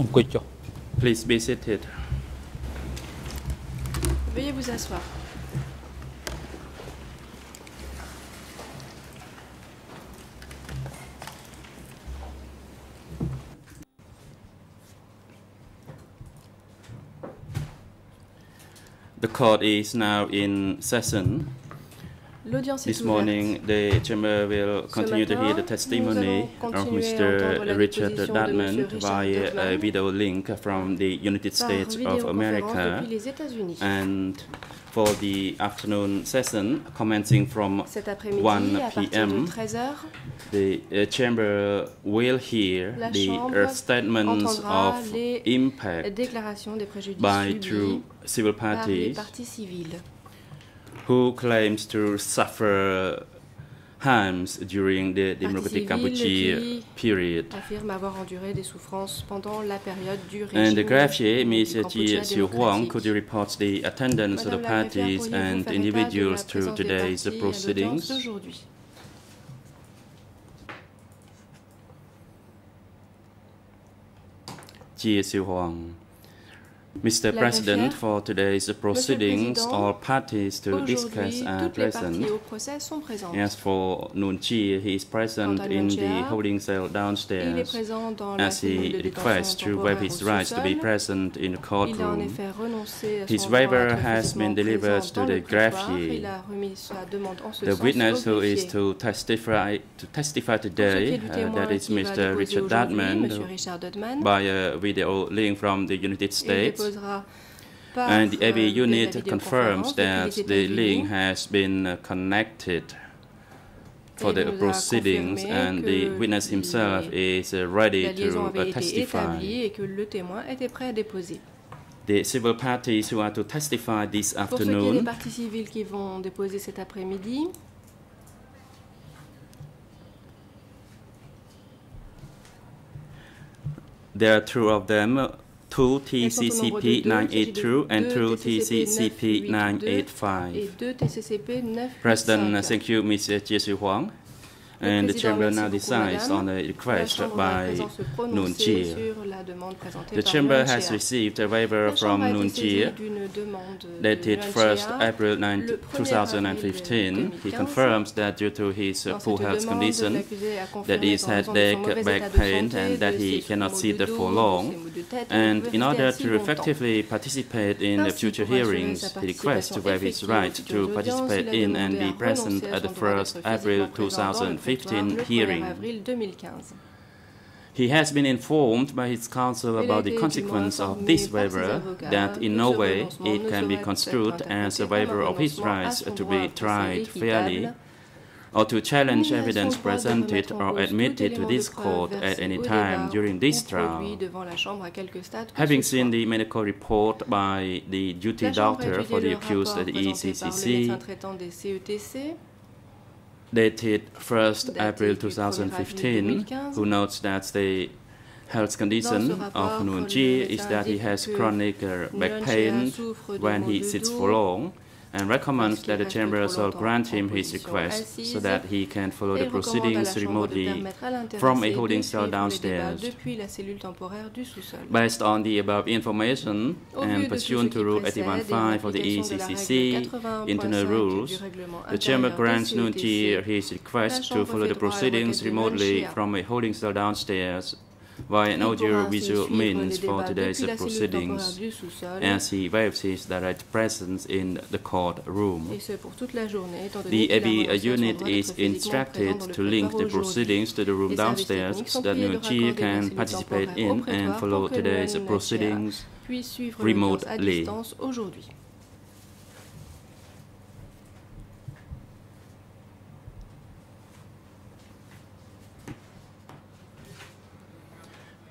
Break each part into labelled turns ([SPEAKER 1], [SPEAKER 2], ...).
[SPEAKER 1] អង្គុយចុះ
[SPEAKER 2] Please be seated.
[SPEAKER 3] Veuillez vous asseoir.
[SPEAKER 2] The court is now in session. This morning, the chamber will continue to hear the testimony of
[SPEAKER 3] continuer à entendre
[SPEAKER 2] Mr. Richard
[SPEAKER 3] Dudman
[SPEAKER 2] via a video link from the United States of America.
[SPEAKER 3] depuis les États-Unis.
[SPEAKER 2] And for the afternoon session, commencing from 1
[SPEAKER 3] à partir de
[SPEAKER 2] p.m., the uh, chamber will hear
[SPEAKER 3] La
[SPEAKER 2] the uh, statements of impact
[SPEAKER 3] des
[SPEAKER 2] by two civil parties who claims to suffer harms during the Democratic Kampuchea period.
[SPEAKER 3] affirment avoir enduré des souffrances pendant la période du régime
[SPEAKER 2] And the greffier,
[SPEAKER 3] du
[SPEAKER 2] Ms.
[SPEAKER 3] Kampuchea
[SPEAKER 2] Ji Siu Huang, could you report the attendance of the
[SPEAKER 3] Madame la greffière,
[SPEAKER 2] parties and
[SPEAKER 3] faire état de la
[SPEAKER 2] individuals to today's
[SPEAKER 3] parties à l'audience
[SPEAKER 2] proceedings?
[SPEAKER 3] d'aujourd'hui
[SPEAKER 2] Ji Siu Huang. Mr. President, for today's proceedings, all parties to discuss are present.
[SPEAKER 3] parties au procès sont présentes.
[SPEAKER 2] As for Nuon Chea, he is present in the holding cell downstairs
[SPEAKER 3] présent dans la
[SPEAKER 2] as he requests to waive his rights to be present in the
[SPEAKER 3] Il a en
[SPEAKER 2] courtroom.
[SPEAKER 3] effet renoncé à
[SPEAKER 2] His waiver
[SPEAKER 3] droit à être
[SPEAKER 2] has been delivered to the greffier.
[SPEAKER 3] Il a remis sa demande en ce
[SPEAKER 2] The witness who is to testify to testify
[SPEAKER 3] Pour ce qui
[SPEAKER 2] today, uh, that is Mr. Richard
[SPEAKER 3] aujourd'hui, Dudman, Richard Dudman,
[SPEAKER 2] by a video link from the United States. And the
[SPEAKER 3] euh,
[SPEAKER 2] AV unit confirms that the link has been uh, connected for the proceedings, and the witness himself is uh, ready to testify.
[SPEAKER 3] établie et que le témoin était prêt à déposer.
[SPEAKER 2] The civil parties who are to testify this
[SPEAKER 3] Pour ce qui est des
[SPEAKER 2] afternoon
[SPEAKER 3] parties civiles qui vont déposer cet après-midi,
[SPEAKER 2] There are two of them, two
[SPEAKER 3] Elles sont au nombre de
[SPEAKER 2] TCCP
[SPEAKER 3] deux, il s'agit de
[SPEAKER 2] 982 and two
[SPEAKER 3] TCCP
[SPEAKER 2] TCCP 985.
[SPEAKER 3] et 2 TCCP 9
[SPEAKER 2] President, thank you, Ms. Jisoo Huang. And the chamber now decides on a
[SPEAKER 3] La
[SPEAKER 2] request
[SPEAKER 3] Chambre va à
[SPEAKER 2] by
[SPEAKER 3] présent se
[SPEAKER 2] Nuon
[SPEAKER 3] prononcer
[SPEAKER 2] Chea.
[SPEAKER 3] sur la demande présentée
[SPEAKER 2] The chamber has received a waiver from
[SPEAKER 3] Chambre a été
[SPEAKER 2] Nuon
[SPEAKER 3] saisie
[SPEAKER 2] Chea
[SPEAKER 3] d'une demande de
[SPEAKER 2] dated 1st April 9,
[SPEAKER 3] le 1er avril
[SPEAKER 2] 2015. He confirms that due to his poor health condition, that
[SPEAKER 3] confirmé
[SPEAKER 2] he's
[SPEAKER 3] qu'en
[SPEAKER 2] had
[SPEAKER 3] raison de son
[SPEAKER 2] leg, back pain, and that he cannot sit there for long.
[SPEAKER 3] de ses maux de tête, il
[SPEAKER 2] And in order to effectively participate in the future hearings, he requests to waive his right to participate
[SPEAKER 3] audiences, il a
[SPEAKER 2] in and be present at the
[SPEAKER 3] son droit d'être
[SPEAKER 2] 1st April
[SPEAKER 3] physiquement présent dans le
[SPEAKER 2] 2015
[SPEAKER 3] prétoire le 1er
[SPEAKER 2] hearing. He has been informed by his counsel about the consequence of this
[SPEAKER 3] informé par ses
[SPEAKER 2] waiver that in no way it can be construed as a waiver of his rights to be tried fairly or to challenge
[SPEAKER 3] ni à son
[SPEAKER 2] evidence presented or admitted to this court at any time during this trial.
[SPEAKER 3] devant la Chambre à quelque stade que
[SPEAKER 2] Having seen the medical report by the duty
[SPEAKER 3] La Chambre a
[SPEAKER 2] doctor for the accused at the
[SPEAKER 3] présenté par le
[SPEAKER 2] ECCC, dated 1st April
[SPEAKER 3] du 1er avril
[SPEAKER 2] 2015,
[SPEAKER 3] 2015.
[SPEAKER 2] who notes that the health condition
[SPEAKER 3] Dans ce rapport,
[SPEAKER 2] of
[SPEAKER 3] le
[SPEAKER 2] Chi is that he has chronic uh, back pain
[SPEAKER 3] Chea souffre de
[SPEAKER 2] when he sits for long and recommends that the chamber shall grant him his request so that he can follow the
[SPEAKER 3] recommande à la
[SPEAKER 2] proceedings remotely
[SPEAKER 3] permettre à l'intéressé
[SPEAKER 2] from a holding cell
[SPEAKER 3] suivre les débats
[SPEAKER 2] downstairs.
[SPEAKER 3] depuis la cellule temporaire du sous-sol.
[SPEAKER 2] Based on the above information and
[SPEAKER 3] de tout ce
[SPEAKER 2] pursuant to Rule
[SPEAKER 3] précède
[SPEAKER 2] 81.5 of the
[SPEAKER 3] application de la
[SPEAKER 2] ECCC internal rules, the chamber grants
[SPEAKER 3] des
[SPEAKER 2] Nuon Chea
[SPEAKER 3] CETC,
[SPEAKER 2] his request to follow the
[SPEAKER 3] droit à la
[SPEAKER 2] proceedings
[SPEAKER 3] requête de Nuon
[SPEAKER 2] remotely from a holding cell downstairs via an audio visual means for today's
[SPEAKER 3] depuis la cellule temporaire
[SPEAKER 2] proceedings as he waives his direct presence in the courtroom.
[SPEAKER 3] et ce pour toute la journée étant donné
[SPEAKER 2] The AB
[SPEAKER 3] renoncé à son
[SPEAKER 2] unit is instructed
[SPEAKER 3] présent dans le
[SPEAKER 2] to link the proceedings to the room downstairs so that
[SPEAKER 3] Nuon Chea
[SPEAKER 2] can participate in and follow today's proceedings
[SPEAKER 3] puisse suivre l'audience à
[SPEAKER 2] remotely.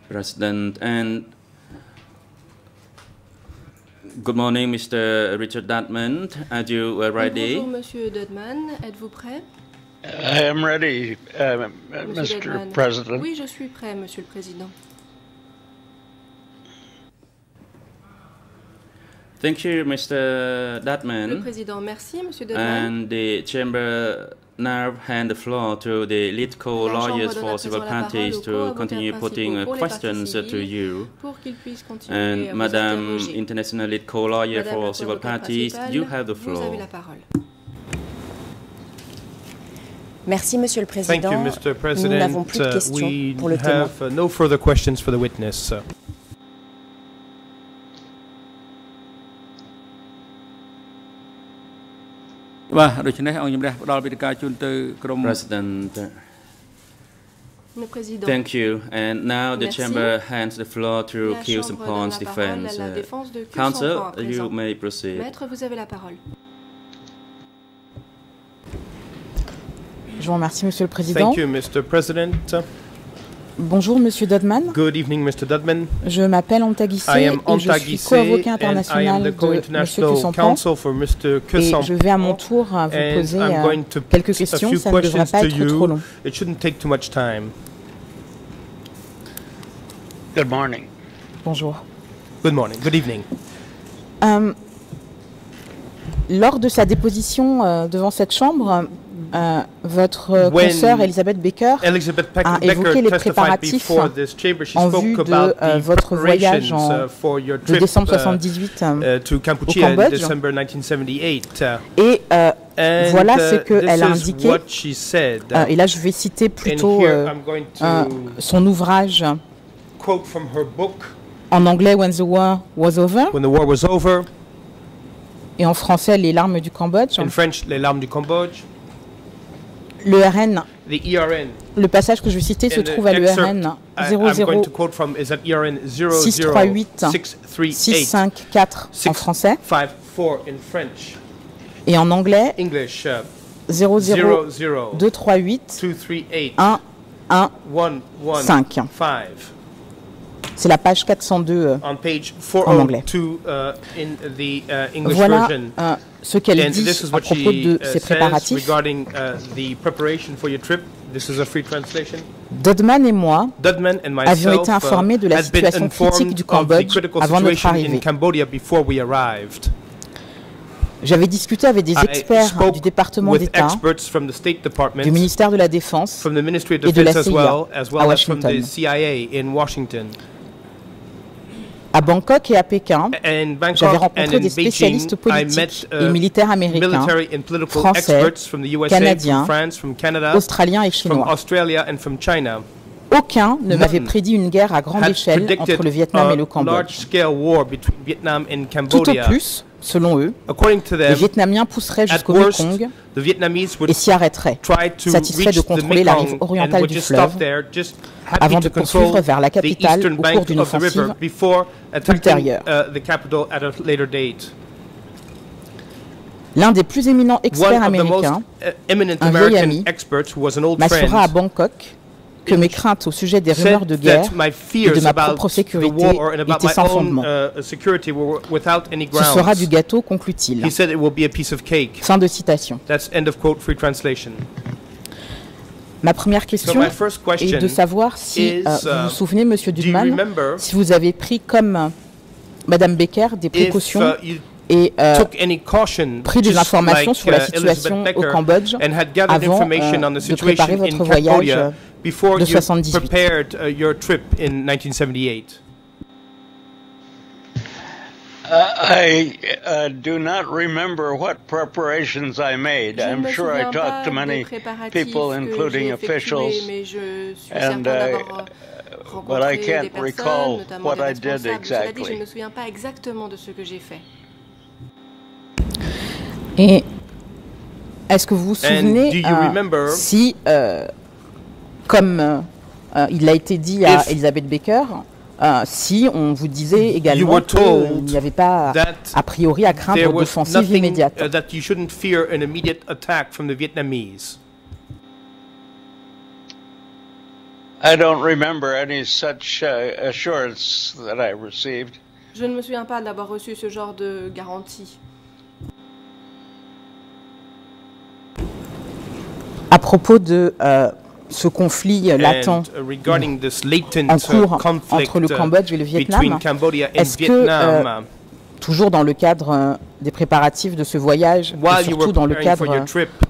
[SPEAKER 2] President and good morning, Mr. Richard Dudman. Are you uh, ready?
[SPEAKER 3] Bonjour Monsieur Dudman, êtes-vous prêt
[SPEAKER 4] I am ready, uh,
[SPEAKER 3] Monsieur
[SPEAKER 4] Mr.
[SPEAKER 3] Dudman.
[SPEAKER 4] President.
[SPEAKER 3] Oui, je suis prêt, Monsieur le Président.
[SPEAKER 2] Thank you, Mr.
[SPEAKER 3] Le
[SPEAKER 2] Dudman.
[SPEAKER 3] président, merci, Monsieur Dudman.
[SPEAKER 2] And the chamber now hand the floor to the lead co-lawyers
[SPEAKER 3] Chambre donne à
[SPEAKER 2] for civil parties to continue putting uh,
[SPEAKER 3] principaux pour les
[SPEAKER 2] questions to you.
[SPEAKER 3] pour qu'il puisse continuer à
[SPEAKER 2] And
[SPEAKER 3] vous
[SPEAKER 2] Madam. International Lead Co-Lawyer for
[SPEAKER 3] la
[SPEAKER 2] Civil Parties, you have the floor.
[SPEAKER 3] la parole.
[SPEAKER 1] Merci, Monsieur le Président.
[SPEAKER 5] Thank you, Mr.
[SPEAKER 1] Nous n'avons
[SPEAKER 5] President.
[SPEAKER 1] plus de
[SPEAKER 5] Uh,
[SPEAKER 1] questions
[SPEAKER 5] We
[SPEAKER 1] pour le témoin.
[SPEAKER 5] have uh, no further questions for the witness.
[SPEAKER 6] បាទដូច្នេះអង្គជំរះផ្ដល់វិធានការជូនទៅក្រម
[SPEAKER 2] President, uh,
[SPEAKER 3] Le président.
[SPEAKER 2] thank you. And now the
[SPEAKER 3] Merci.
[SPEAKER 2] chamber hands the floor to
[SPEAKER 3] La
[SPEAKER 2] Kills
[SPEAKER 3] Chambre
[SPEAKER 2] Pond's
[SPEAKER 3] donne la parole
[SPEAKER 2] defense.
[SPEAKER 3] à la
[SPEAKER 2] Uh,
[SPEAKER 3] défense de Kilson
[SPEAKER 2] Counsel,
[SPEAKER 3] Pond à
[SPEAKER 2] you
[SPEAKER 3] présent.
[SPEAKER 2] may proceed.
[SPEAKER 3] Maître, vous avez la parole.
[SPEAKER 7] Je vous remercie, Monsieur le Président.
[SPEAKER 5] Thank you, Mr. President. Uh,
[SPEAKER 7] Bonjour, Monsieur Dodman.
[SPEAKER 5] Good evening, Mr. Dudman.
[SPEAKER 7] Je m'appelle Anta Guissé
[SPEAKER 5] I am
[SPEAKER 7] et je suis co-avocat
[SPEAKER 5] and I am
[SPEAKER 7] international
[SPEAKER 5] the
[SPEAKER 7] de Monsieur
[SPEAKER 5] for Mr.
[SPEAKER 7] Et je vais à mon tour vous poser
[SPEAKER 5] I'm going to
[SPEAKER 7] quelques questions.
[SPEAKER 5] few
[SPEAKER 7] Ça ne devrait
[SPEAKER 5] questions
[SPEAKER 7] pas
[SPEAKER 5] to
[SPEAKER 7] être trop long.
[SPEAKER 5] you. It shouldn't take too much time.
[SPEAKER 4] Good morning.
[SPEAKER 7] Bonjour.
[SPEAKER 5] Good morning. Good evening.
[SPEAKER 7] Euh, lors de sa déposition euh, devant cette Chambre, euh, votre euh, consoeur
[SPEAKER 5] Elizabeth Baker
[SPEAKER 7] a évoqué les préparatifs en vue de euh, votre voyage en de décembre 78
[SPEAKER 5] uh, au
[SPEAKER 7] Cambodge. Et voilà ce qu'elle a indiqué. et là, je vais citer plutôt son ouvrage en anglais When the War Was Over. Et en français, les larmes du Cambodge le RN. Le passage que je vais citer se trouve à l'ERN 00638-654 en français. et en anglais 00238
[SPEAKER 5] 115.
[SPEAKER 7] C'est la page 402 euh, en anglais. voilà euh, ce qu'elle dit à propos de
[SPEAKER 5] ses
[SPEAKER 7] préparatifs. Dodman et moi avions été informés de la situation critique du Cambodge avant notre arrivée. J'avais discuté avec des experts
[SPEAKER 5] hein,
[SPEAKER 7] du département d'État, du ministère de la Défense et de la CIA à Washington. À Bangkok et à Pékin, j'avais rencontré des spécialistes politiques et militaires américains, français, canadiens, australiens et chinois. Aucun ne m'avait prédit une guerre à grande échelle entre le Vietnam et le Cambodge. Tout au plus, selon eux, les Vietnamiens pousseraient jusqu'au Mekong et s'y arrêteraient, satisfaits de contrôler la rive orientale du fleuve, avant de poursuivre vers la capitale au cours d'une offensive ultérieure. L'un des plus éminents experts américains, un vieil ami, m'assura à Bangkok que mes craintes au sujet des rumeurs de guerre et de ma propre sécurité étaient sans fondement. Ce sera du gâteau, conclut-il. Fin de citation. Ma première question est de savoir si euh, vous vous souvenez, Monsieur Dudman, si vous avez pris comme Madame Becker des précautions et euh, pris des informations sur la situation au Cambodge avant euh, de préparer votre voyage euh, de
[SPEAKER 5] 1978.
[SPEAKER 4] Uh, I uh, do not remember what preparations I made. I'm sure I talked to many people, including officials, and uh, but I can't recall what I did
[SPEAKER 3] exactly. Je ne me souviens pas exactement de ce que j'ai fait.
[SPEAKER 7] Et est-ce que vous vous souvenez euh, si, euh, comme euh, il a été dit à Elizabeth Baker, euh, si on vous disait également
[SPEAKER 5] were
[SPEAKER 7] qu'il
[SPEAKER 5] told
[SPEAKER 7] n'y avait pas a priori à craindre d'offensive immédiate
[SPEAKER 5] uh, that you shouldn't fear an immediate attack from the Vietnamese.
[SPEAKER 4] I don't remember any such uh, assurance that I received.
[SPEAKER 3] Je ne me souviens pas d'avoir reçu ce genre de garantie.
[SPEAKER 7] À propos de euh, ce conflit latent
[SPEAKER 5] uh, this latent
[SPEAKER 7] en
[SPEAKER 5] uh,
[SPEAKER 7] cours entre le Cambodge et le Vietnam. Est-ce que,
[SPEAKER 5] Vietnam,
[SPEAKER 7] euh, toujours dans le cadre euh, des préparatifs de ce voyage, et surtout dans le cadre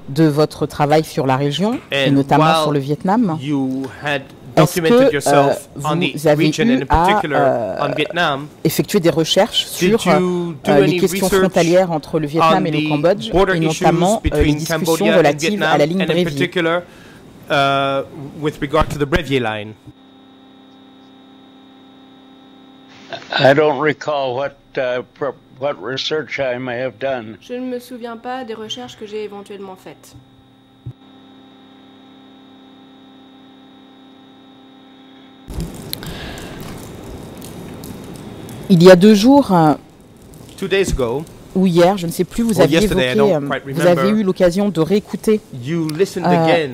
[SPEAKER 7] de votre travail sur la région, et
[SPEAKER 5] And
[SPEAKER 7] notamment sur le Vietnam,
[SPEAKER 5] documented
[SPEAKER 7] que,
[SPEAKER 5] yourself
[SPEAKER 7] euh,
[SPEAKER 5] on
[SPEAKER 7] vous
[SPEAKER 5] the
[SPEAKER 7] avez
[SPEAKER 5] region
[SPEAKER 7] eu
[SPEAKER 5] and in
[SPEAKER 7] à,
[SPEAKER 5] particular
[SPEAKER 7] euh,
[SPEAKER 5] on Vietnam.
[SPEAKER 7] effectuer des recherches sur euh, les questions
[SPEAKER 5] research
[SPEAKER 7] frontalières entre le Vietnam et le
[SPEAKER 5] the
[SPEAKER 7] Cambodge, et notamment euh, les
[SPEAKER 5] between
[SPEAKER 7] discussions
[SPEAKER 5] Cambodia and
[SPEAKER 7] relatives à la ligne
[SPEAKER 5] and in
[SPEAKER 7] Brévier.
[SPEAKER 5] particular uh, with regard to the Brevier line?
[SPEAKER 4] I don't recall what uh, pro- what research I may have done.
[SPEAKER 3] Je ne me souviens pas des recherches que j'ai éventuellement faites.
[SPEAKER 7] Il y a deux jours, euh,
[SPEAKER 5] Two days ago,
[SPEAKER 7] ou hier, je ne sais plus, vous aviez évoqué, euh, vous avez eu l'occasion de réécouter Euh,
[SPEAKER 5] again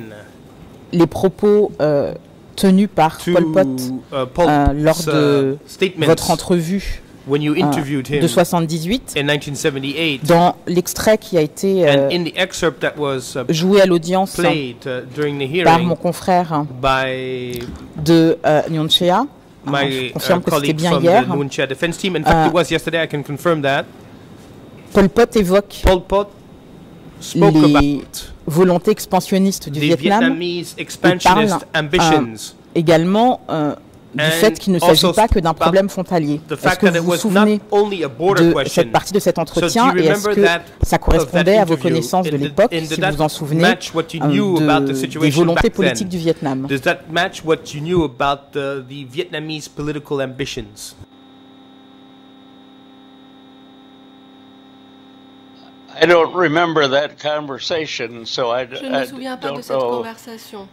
[SPEAKER 7] les propos euh, tenus par Pol Pot euh, lors de votre entrevue
[SPEAKER 5] when you interviewed him
[SPEAKER 7] de 78.
[SPEAKER 5] in 1978.
[SPEAKER 7] Dans l'extrait qui a été euh,
[SPEAKER 5] and in the excerpt that was uh,
[SPEAKER 7] joué à l'audience
[SPEAKER 5] played uh, during the
[SPEAKER 7] par mon confrère
[SPEAKER 5] by
[SPEAKER 7] de euh, Nyonchea,
[SPEAKER 5] my
[SPEAKER 7] Ah,
[SPEAKER 5] uh,
[SPEAKER 7] confirme que c'était
[SPEAKER 5] colleague from
[SPEAKER 7] hier,
[SPEAKER 5] the Nuon Chea defense team. In fact, it was yesterday. I can confirm that.
[SPEAKER 7] Pol Pot évoque
[SPEAKER 5] Pol Pot spoke
[SPEAKER 7] les
[SPEAKER 5] about
[SPEAKER 7] volontés expansionnistes du Vietnam,
[SPEAKER 5] Vietnamese expansionist
[SPEAKER 7] euh,
[SPEAKER 5] ambitions.
[SPEAKER 7] également euh, du fait qu'il ne s'agit pas que d'un problème frontalier. Est-ce que vous vous souvenez de cette partie de cet entretien? Et est-ce que ça correspondait à vos connaissances de l'époque, si vous vous en souvenez, euh, de, des volontés politiques du Vietnam?
[SPEAKER 3] Je ne me souviens pas de cette conversation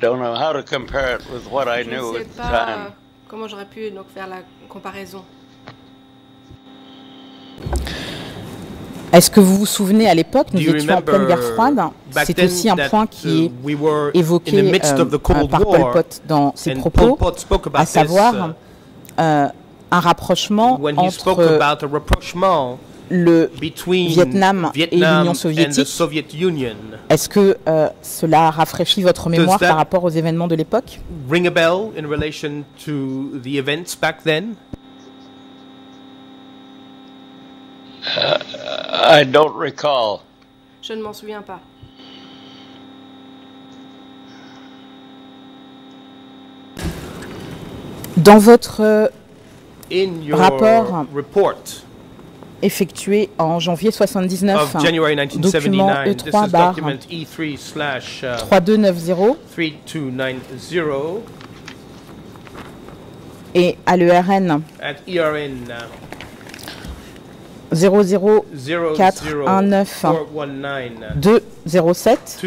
[SPEAKER 4] don't know how to compare it with what I
[SPEAKER 3] Je
[SPEAKER 4] knew
[SPEAKER 3] ne sais
[SPEAKER 4] at the
[SPEAKER 3] pas
[SPEAKER 4] time.
[SPEAKER 3] comment j'aurais pu donc faire la comparaison.
[SPEAKER 7] Est-ce que vous vous souvenez à l'époque, nous étions en pleine guerre froide, c'est aussi un point qui
[SPEAKER 5] uh,
[SPEAKER 7] est
[SPEAKER 5] we were
[SPEAKER 7] évoqué
[SPEAKER 5] in the midst
[SPEAKER 7] euh,
[SPEAKER 5] of the Cold
[SPEAKER 7] par Pol
[SPEAKER 5] War,
[SPEAKER 7] Pot dans ses propos, à savoir
[SPEAKER 5] uh,
[SPEAKER 7] euh, un rapprochement
[SPEAKER 5] when he spoke
[SPEAKER 7] entre
[SPEAKER 5] about a rapprochement
[SPEAKER 7] le
[SPEAKER 5] between
[SPEAKER 7] Vietnam et l'Union
[SPEAKER 5] and the
[SPEAKER 7] soviétique.
[SPEAKER 5] Soviet Union.
[SPEAKER 7] Est-ce que euh, cela rafraîchit votre mémoire
[SPEAKER 5] that-
[SPEAKER 7] par rapport aux événements de l'époque?
[SPEAKER 5] Ring a bell in relation to the events back then?
[SPEAKER 4] I don't recall.
[SPEAKER 3] Je ne m'en souviens pas.
[SPEAKER 7] Dans votre euh,
[SPEAKER 5] In your
[SPEAKER 7] Rapport.
[SPEAKER 5] report
[SPEAKER 7] effectué en janvier 79,
[SPEAKER 5] of hein.
[SPEAKER 7] January
[SPEAKER 5] 1979 document E3 bar
[SPEAKER 7] 3290 et à l'ERN
[SPEAKER 5] 00419
[SPEAKER 7] 207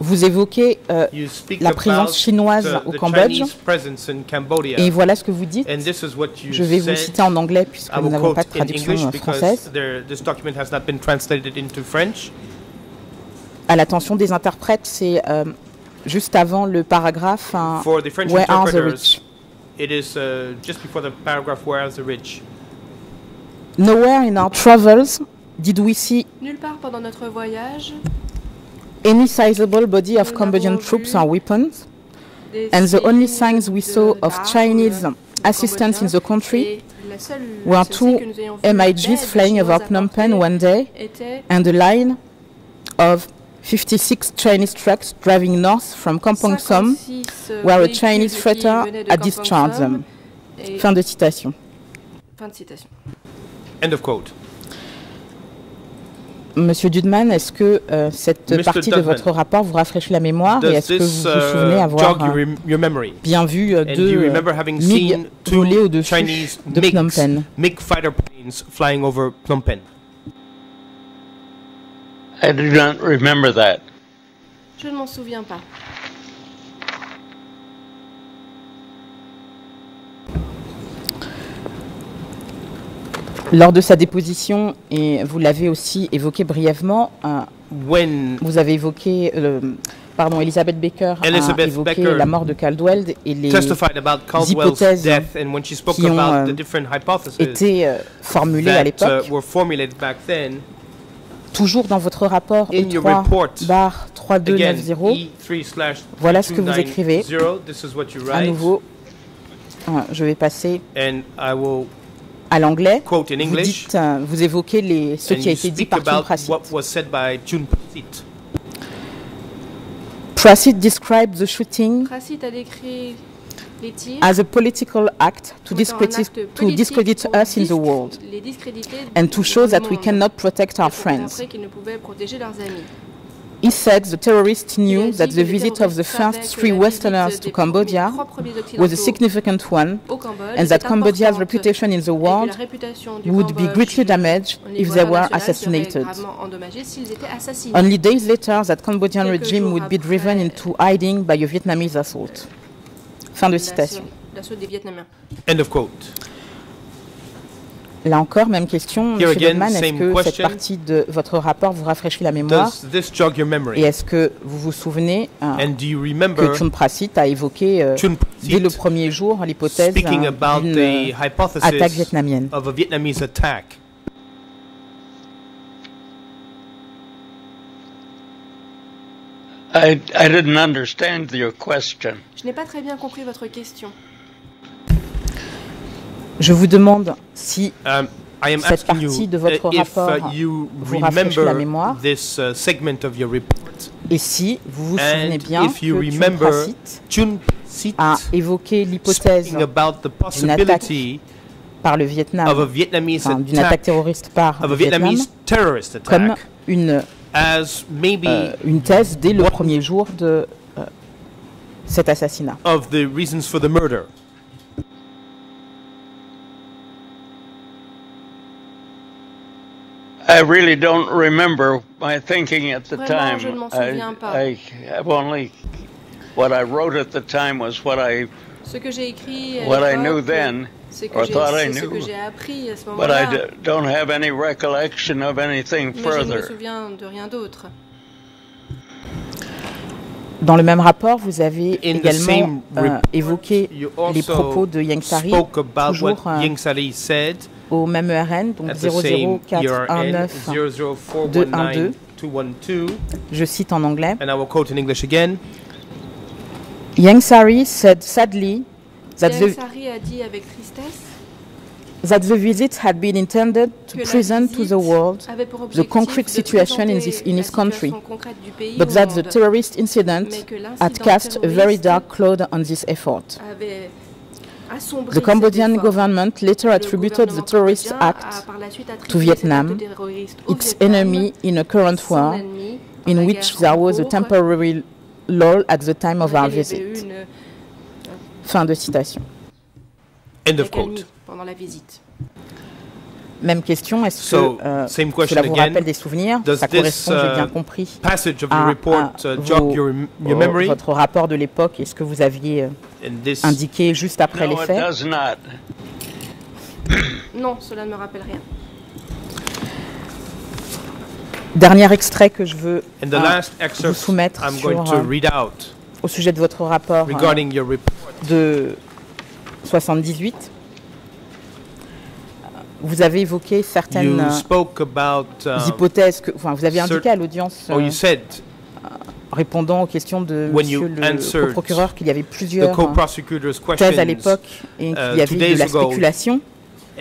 [SPEAKER 7] vous évoquez euh, la présence chinoise
[SPEAKER 5] the,
[SPEAKER 7] au Cambodge.
[SPEAKER 5] Chinese presence in Cambodia.
[SPEAKER 7] et voilà ce que vous dites.
[SPEAKER 5] And this is what you
[SPEAKER 7] Je vais vous citer en anglais puisque
[SPEAKER 5] I
[SPEAKER 7] nous
[SPEAKER 5] will
[SPEAKER 7] n'avons
[SPEAKER 5] quote
[SPEAKER 7] pas de
[SPEAKER 5] in
[SPEAKER 7] traduction
[SPEAKER 5] English because
[SPEAKER 7] française.
[SPEAKER 5] there, this document has not been translated into French.
[SPEAKER 7] À l'attention des interprètes, c'est euh, juste avant le paragraphe hein,
[SPEAKER 5] For the French
[SPEAKER 7] Where are the
[SPEAKER 5] interpreters,
[SPEAKER 7] rich?
[SPEAKER 5] it is uh, just before the paragraph "Where are the rich?"
[SPEAKER 7] Nowhere in our travels did we see
[SPEAKER 3] Nulle part pendant notre voyage,
[SPEAKER 7] any sizable body of Cambodian troops or weapons, and the only signs we saw of Chinese assistance in the country were two MiGs flying over Phnom Penh one day, and a line of 56 Chinese trucks driving north from Kampong Som, where a Chinese freighter had discharged them. Fin de citation.
[SPEAKER 5] End of quote.
[SPEAKER 7] Monsieur Dudman, est-ce que euh, cette
[SPEAKER 5] Mr.
[SPEAKER 7] partie de votre rapport vous rafraîchit la mémoire et est-ce que vous vous souvenez
[SPEAKER 5] uh,
[SPEAKER 7] avoir euh,
[SPEAKER 5] your memory?
[SPEAKER 7] bien vu
[SPEAKER 5] And
[SPEAKER 7] deux MiG au-dessus
[SPEAKER 5] Chinese
[SPEAKER 7] de Phnom
[SPEAKER 5] MiGs,
[SPEAKER 7] Penh?
[SPEAKER 5] MiG fighter planes flying over Phnom Penh?
[SPEAKER 4] I do not remember that.
[SPEAKER 3] Je ne m'en souviens pas.
[SPEAKER 7] Lors de sa déposition, et vous l'avez aussi évoqué brièvement,
[SPEAKER 5] When?
[SPEAKER 7] vous avez évoqué, euh, pardon, Elizabeth Baker
[SPEAKER 5] Elizabeth
[SPEAKER 7] a évoqué la mort de Caldwell et les hypothèses
[SPEAKER 5] death and when she spoke
[SPEAKER 7] qui ont,
[SPEAKER 5] about
[SPEAKER 7] euh,
[SPEAKER 5] the different hypotheses
[SPEAKER 7] étaient euh, formulées à l'époque.
[SPEAKER 5] uh,
[SPEAKER 7] Toujours dans votre rapport
[SPEAKER 5] in your
[SPEAKER 7] E3
[SPEAKER 5] report,
[SPEAKER 7] bar
[SPEAKER 5] again,
[SPEAKER 7] 3290,
[SPEAKER 5] E3 slash
[SPEAKER 7] Voilà ce que vous écrivez.
[SPEAKER 5] 3290, this is what you
[SPEAKER 7] à nouveau, je vais passer.
[SPEAKER 5] And I will
[SPEAKER 7] à l'anglais.
[SPEAKER 5] quote in
[SPEAKER 7] Vous,
[SPEAKER 5] English,
[SPEAKER 7] dites, euh, vous évoquez les, ce qui a été dit par
[SPEAKER 5] about
[SPEAKER 7] Prasit.
[SPEAKER 5] what was said by. Prasit
[SPEAKER 7] described the shooting
[SPEAKER 3] Prasit a décrit les tirs
[SPEAKER 7] as a political act to
[SPEAKER 3] comme étant un
[SPEAKER 7] discredit,
[SPEAKER 3] acte
[SPEAKER 7] to
[SPEAKER 3] politique
[SPEAKER 7] discredit
[SPEAKER 3] pour
[SPEAKER 7] us in the world and to show that we cannot protect our friends.
[SPEAKER 3] Montrer qu'ils ne pouvaient protéger leurs amis.
[SPEAKER 7] He said the terrorists knew that the visit of the first three Westerners to Cambodia was a significant one and that Cambodia's reputation in the world
[SPEAKER 3] la réputation du
[SPEAKER 7] would be greatly damaged if they were assassinated.
[SPEAKER 3] gravement endommagée s'ils étaient assassinés.
[SPEAKER 7] Only days later, that Cambodian regime would be driven into hiding by a Vietnamese assault. Fin de citation.
[SPEAKER 3] L'assaut des Vietnamiens.
[SPEAKER 5] End of quote.
[SPEAKER 7] Là encore, même question,
[SPEAKER 5] Here
[SPEAKER 7] Monsieur
[SPEAKER 5] again,
[SPEAKER 7] Goldman, est-ce que cette partie de votre rapport vous rafraîchit la mémoire
[SPEAKER 5] Does this jog your
[SPEAKER 7] Et est-ce que vous vous souvenez euh,
[SPEAKER 5] you
[SPEAKER 7] que Chun Prasit a évoqué euh, dès le premier jour l'hypothèse
[SPEAKER 5] speaking
[SPEAKER 7] hein,
[SPEAKER 5] about
[SPEAKER 7] d'une
[SPEAKER 5] the
[SPEAKER 7] euh, attaque
[SPEAKER 5] hypothesis
[SPEAKER 7] vietnamienne
[SPEAKER 5] of a Vietnamese attack?
[SPEAKER 4] I, I didn't understand your question.
[SPEAKER 3] Je n'ai pas très bien compris votre question.
[SPEAKER 7] Je vous demande si
[SPEAKER 5] Um,
[SPEAKER 7] Cette partie de votre
[SPEAKER 5] uh, uh,
[SPEAKER 7] rapport
[SPEAKER 5] you
[SPEAKER 7] vous rafraîchit la mémoire.
[SPEAKER 5] this uh, segment of your report.
[SPEAKER 7] et si vous vous souvenez bien que Prasit
[SPEAKER 5] Prasit
[SPEAKER 7] a évoqué l'hypothèse
[SPEAKER 5] the possibility
[SPEAKER 7] par le Vietnam,
[SPEAKER 5] of a Vietnamese
[SPEAKER 7] enfin, d'une attaque terroriste par le Vietnam, comme
[SPEAKER 5] attack,
[SPEAKER 7] une, euh, une thèse dès le premier jour de euh, cet assassinat.
[SPEAKER 5] of the reasons for the murder.
[SPEAKER 4] I really don't remember my thinking at the
[SPEAKER 3] Vraiment,
[SPEAKER 4] time.
[SPEAKER 3] je ne m'en
[SPEAKER 4] I,
[SPEAKER 3] souviens pas.
[SPEAKER 4] I have only what I wrote at the time was what I
[SPEAKER 3] Ce que j'ai écrit à
[SPEAKER 4] what I knew
[SPEAKER 3] l'époque,
[SPEAKER 4] then, or thought I
[SPEAKER 3] c'est ce
[SPEAKER 4] knew.
[SPEAKER 3] que j'ai appris à ce
[SPEAKER 4] but I don't have any recollection of anything
[SPEAKER 3] Mais je ne me
[SPEAKER 4] further.
[SPEAKER 3] souviens de rien d'autre.
[SPEAKER 7] Dans le même rapport, vous avez
[SPEAKER 5] In the
[SPEAKER 7] également
[SPEAKER 5] same
[SPEAKER 7] euh,
[SPEAKER 5] report,
[SPEAKER 7] évoqué les propos de Yang Sari
[SPEAKER 5] spoke about
[SPEAKER 7] toujours,
[SPEAKER 5] what
[SPEAKER 7] euh,
[SPEAKER 5] Yang Sari said
[SPEAKER 7] au même ERN, donc
[SPEAKER 5] at the same ERN
[SPEAKER 7] 00419.
[SPEAKER 5] 00419-212,
[SPEAKER 7] Je cite en anglais.
[SPEAKER 5] and I will quote in English again.
[SPEAKER 7] Yang Sari said sadly that the,
[SPEAKER 3] a dit avec tristesse
[SPEAKER 7] that the visit had been intended to present to the world
[SPEAKER 3] objectif
[SPEAKER 7] concrete situation in this- in his country, but that the terrorist incident had cast a very dark cloud on this effort.
[SPEAKER 3] Avait assombri
[SPEAKER 7] The Cambodian government later attributed the terrorist act
[SPEAKER 3] par la suite attribué
[SPEAKER 7] to Vietnam,
[SPEAKER 3] acte terroriste au
[SPEAKER 7] its enemy in a current war, in which there was a temporary lull at the time of our
[SPEAKER 3] laquelle il y avait
[SPEAKER 7] visit. Fin de citation.
[SPEAKER 5] End of quote.
[SPEAKER 7] Même question, est-ce
[SPEAKER 5] So,
[SPEAKER 7] que euh,
[SPEAKER 5] same question
[SPEAKER 7] cela vous
[SPEAKER 5] again.
[SPEAKER 7] rappelle des souvenirs
[SPEAKER 5] Does
[SPEAKER 7] Ça
[SPEAKER 5] this,
[SPEAKER 7] correspond, j'ai bien
[SPEAKER 5] uh,
[SPEAKER 7] compris,
[SPEAKER 5] Passage of
[SPEAKER 7] à,
[SPEAKER 5] the
[SPEAKER 7] à
[SPEAKER 5] report uh,
[SPEAKER 7] vos-
[SPEAKER 5] jog your, your
[SPEAKER 7] euh,
[SPEAKER 5] memory,
[SPEAKER 7] votre rapport de l'époque et ce que vous aviez euh,
[SPEAKER 5] this
[SPEAKER 7] indiqué juste après les
[SPEAKER 4] No, it
[SPEAKER 7] faits?
[SPEAKER 3] Non, cela ne me rappelle rien.
[SPEAKER 7] Dernier extrait que je veux euh,
[SPEAKER 5] excerpt
[SPEAKER 7] soumettre
[SPEAKER 5] I'm
[SPEAKER 7] sur,
[SPEAKER 5] going to
[SPEAKER 7] euh,
[SPEAKER 5] read out
[SPEAKER 7] au sujet de votre rapport euh, de 78. Vous avez évoqué certaines
[SPEAKER 5] You
[SPEAKER 7] euh,
[SPEAKER 5] spoke about um,
[SPEAKER 7] hypothèses que, enfin, vous avez indiqué à l'audience
[SPEAKER 5] oh,
[SPEAKER 7] euh, répondant aux questions de Monsieur le procureur qu'il y avait plusieurs euh, thèses à l'époque et qu'il y avait de la spéculation.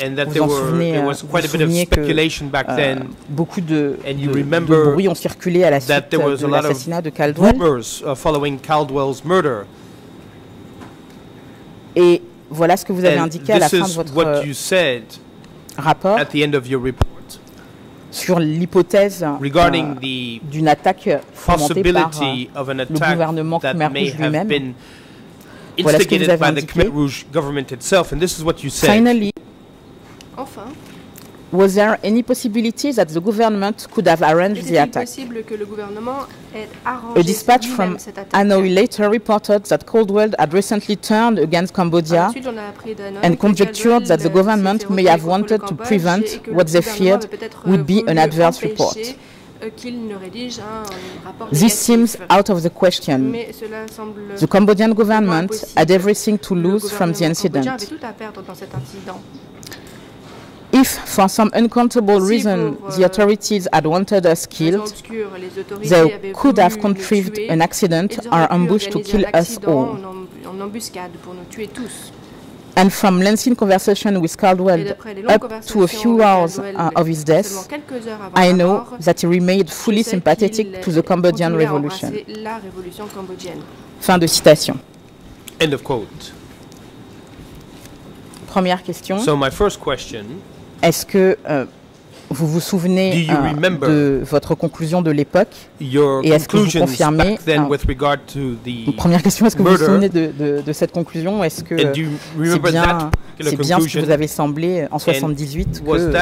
[SPEAKER 5] and that
[SPEAKER 7] vous en souvenez,
[SPEAKER 5] there
[SPEAKER 7] euh,
[SPEAKER 5] was
[SPEAKER 7] vous
[SPEAKER 5] quite a
[SPEAKER 7] vous
[SPEAKER 5] bit of
[SPEAKER 7] souveniez que,
[SPEAKER 5] speculation back
[SPEAKER 7] Euh,
[SPEAKER 5] then,
[SPEAKER 7] beaucoup de,
[SPEAKER 5] And you
[SPEAKER 7] de- de
[SPEAKER 5] remember
[SPEAKER 7] bruits ont circulé à la
[SPEAKER 5] that
[SPEAKER 7] suite
[SPEAKER 5] there was
[SPEAKER 7] de
[SPEAKER 5] a lot of
[SPEAKER 7] l'assassinat de Caldwell.
[SPEAKER 5] rumors uh, following Caldwell's murder.
[SPEAKER 7] Et voilà ce que vous avez
[SPEAKER 5] And
[SPEAKER 7] indiqué à la fin de votre rapport
[SPEAKER 5] at the end of your report
[SPEAKER 7] sur l'hypothèse euh,
[SPEAKER 5] regarding the
[SPEAKER 7] d'une attaque fomentée par euh,
[SPEAKER 5] possibility of an
[SPEAKER 7] le
[SPEAKER 5] attack
[SPEAKER 7] gouvernement
[SPEAKER 5] that
[SPEAKER 7] Khmer
[SPEAKER 5] may
[SPEAKER 7] Rouge
[SPEAKER 5] have
[SPEAKER 7] lui-même.
[SPEAKER 5] been
[SPEAKER 7] Voilà ce que vous
[SPEAKER 5] instigated
[SPEAKER 7] avez
[SPEAKER 5] by the
[SPEAKER 7] indiqué.
[SPEAKER 5] Khmer Rouge government itself. And this is what you said.
[SPEAKER 7] Finally,
[SPEAKER 3] Enfin,
[SPEAKER 7] was there any possibility that the government could have arranged the attack?
[SPEAKER 3] possible que le gouvernement ait arrangé
[SPEAKER 7] A dispatch from Hanoi later reported that Caldwell had recently turned against Cambodia
[SPEAKER 3] suite, on a appris d'Hanoï
[SPEAKER 7] and conjectured that the government may have wanted to prevent
[SPEAKER 3] et que le
[SPEAKER 7] what they feared would
[SPEAKER 3] euh,
[SPEAKER 7] be an adverse report.
[SPEAKER 3] euh, qu'il ne rédige un rapport
[SPEAKER 7] This seems out of the question.
[SPEAKER 3] Mais cela semble
[SPEAKER 7] The Cambodian government had everything to lose from the incident. If, for some uncountable
[SPEAKER 3] Si
[SPEAKER 7] reason,
[SPEAKER 3] pour,
[SPEAKER 7] the
[SPEAKER 3] euh,
[SPEAKER 7] authorities had wanted us killed,
[SPEAKER 3] obscure,
[SPEAKER 7] they could have contrived
[SPEAKER 3] tuer,
[SPEAKER 7] an accident or
[SPEAKER 3] auraient pu
[SPEAKER 7] ambush to kill us
[SPEAKER 3] accident
[SPEAKER 7] all.
[SPEAKER 3] en, en embuscade pour nous tuer tous.
[SPEAKER 7] And from lengthy conversation with Caldwell
[SPEAKER 3] d'après les longues
[SPEAKER 7] up to a few hours uh, of his death,
[SPEAKER 3] quelques heures avant
[SPEAKER 7] I know
[SPEAKER 3] mort,
[SPEAKER 7] that he remained fully sympathetic to the Cambodian Revolution.
[SPEAKER 3] la révolution cambodgienne.
[SPEAKER 7] Fin de citation.
[SPEAKER 5] End of quote.
[SPEAKER 7] Première question.
[SPEAKER 5] So my first question,
[SPEAKER 7] Est-ce que euh, vous vous souvenez euh, de votre conclusion de l'époque Et est-ce que vous confirmez,
[SPEAKER 5] back then with regard to the
[SPEAKER 7] Première question, est-ce que vous vous souvenez de, de- de cette conclusion Est-ce que c'est bien, c'est bien ce qui
[SPEAKER 5] conclusion?
[SPEAKER 7] vous avait semblé en 78
[SPEAKER 5] Was
[SPEAKER 7] que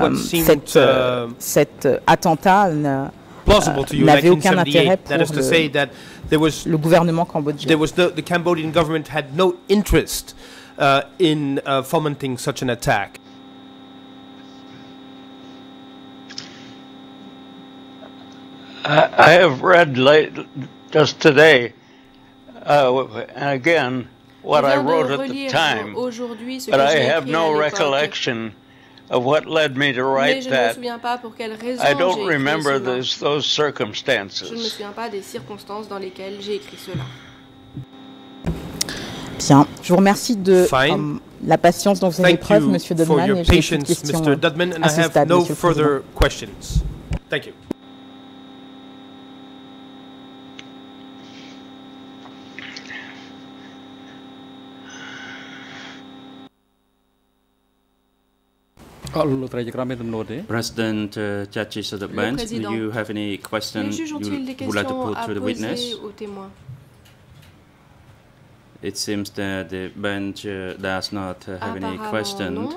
[SPEAKER 7] euh, cette, euh,
[SPEAKER 5] uh,
[SPEAKER 7] cet attentat, n'avait aucun
[SPEAKER 5] 1978?
[SPEAKER 7] intérêt pour
[SPEAKER 5] to
[SPEAKER 7] le-
[SPEAKER 5] say that there was
[SPEAKER 7] le gouvernement cambodgien
[SPEAKER 5] there was no, the Cambodian government had no interest uh, in uh, fomenting such an attack.
[SPEAKER 4] I, have read late, just today, uh, and again, what
[SPEAKER 3] Je
[SPEAKER 4] I wrote at the time, but
[SPEAKER 3] que
[SPEAKER 4] I
[SPEAKER 3] j'ai
[SPEAKER 4] have
[SPEAKER 3] écrit à
[SPEAKER 4] no
[SPEAKER 3] l'époque.
[SPEAKER 4] recollection of what led me to
[SPEAKER 3] Mais
[SPEAKER 4] write
[SPEAKER 3] je ne me
[SPEAKER 4] that.
[SPEAKER 3] souviens pas pour quelle raison
[SPEAKER 4] I
[SPEAKER 3] j'ai
[SPEAKER 4] don't
[SPEAKER 3] écrit
[SPEAKER 4] remember
[SPEAKER 3] cela.
[SPEAKER 4] those, those
[SPEAKER 3] Je ne me
[SPEAKER 4] circumstances.
[SPEAKER 3] souviens pas des circonstances dans lesquelles j'ai écrit cela.
[SPEAKER 7] Bien, je vous remercie de euh, la patience dont vous avez
[SPEAKER 5] Thank
[SPEAKER 7] preuve, Monsieur
[SPEAKER 5] your
[SPEAKER 7] et
[SPEAKER 5] patience,
[SPEAKER 7] questions
[SPEAKER 5] Mr. Dudman, and
[SPEAKER 7] à
[SPEAKER 5] I
[SPEAKER 7] ce
[SPEAKER 5] have
[SPEAKER 7] stade,
[SPEAKER 5] no further questions. Thank you.
[SPEAKER 2] President uh, Judges of the bench, do you have any question
[SPEAKER 3] Les juges
[SPEAKER 2] you would like to put to the witness?
[SPEAKER 3] poser aux témoins
[SPEAKER 2] It seems that the bench uh, does not uh, have any
[SPEAKER 3] Apparemment
[SPEAKER 2] question.
[SPEAKER 3] non.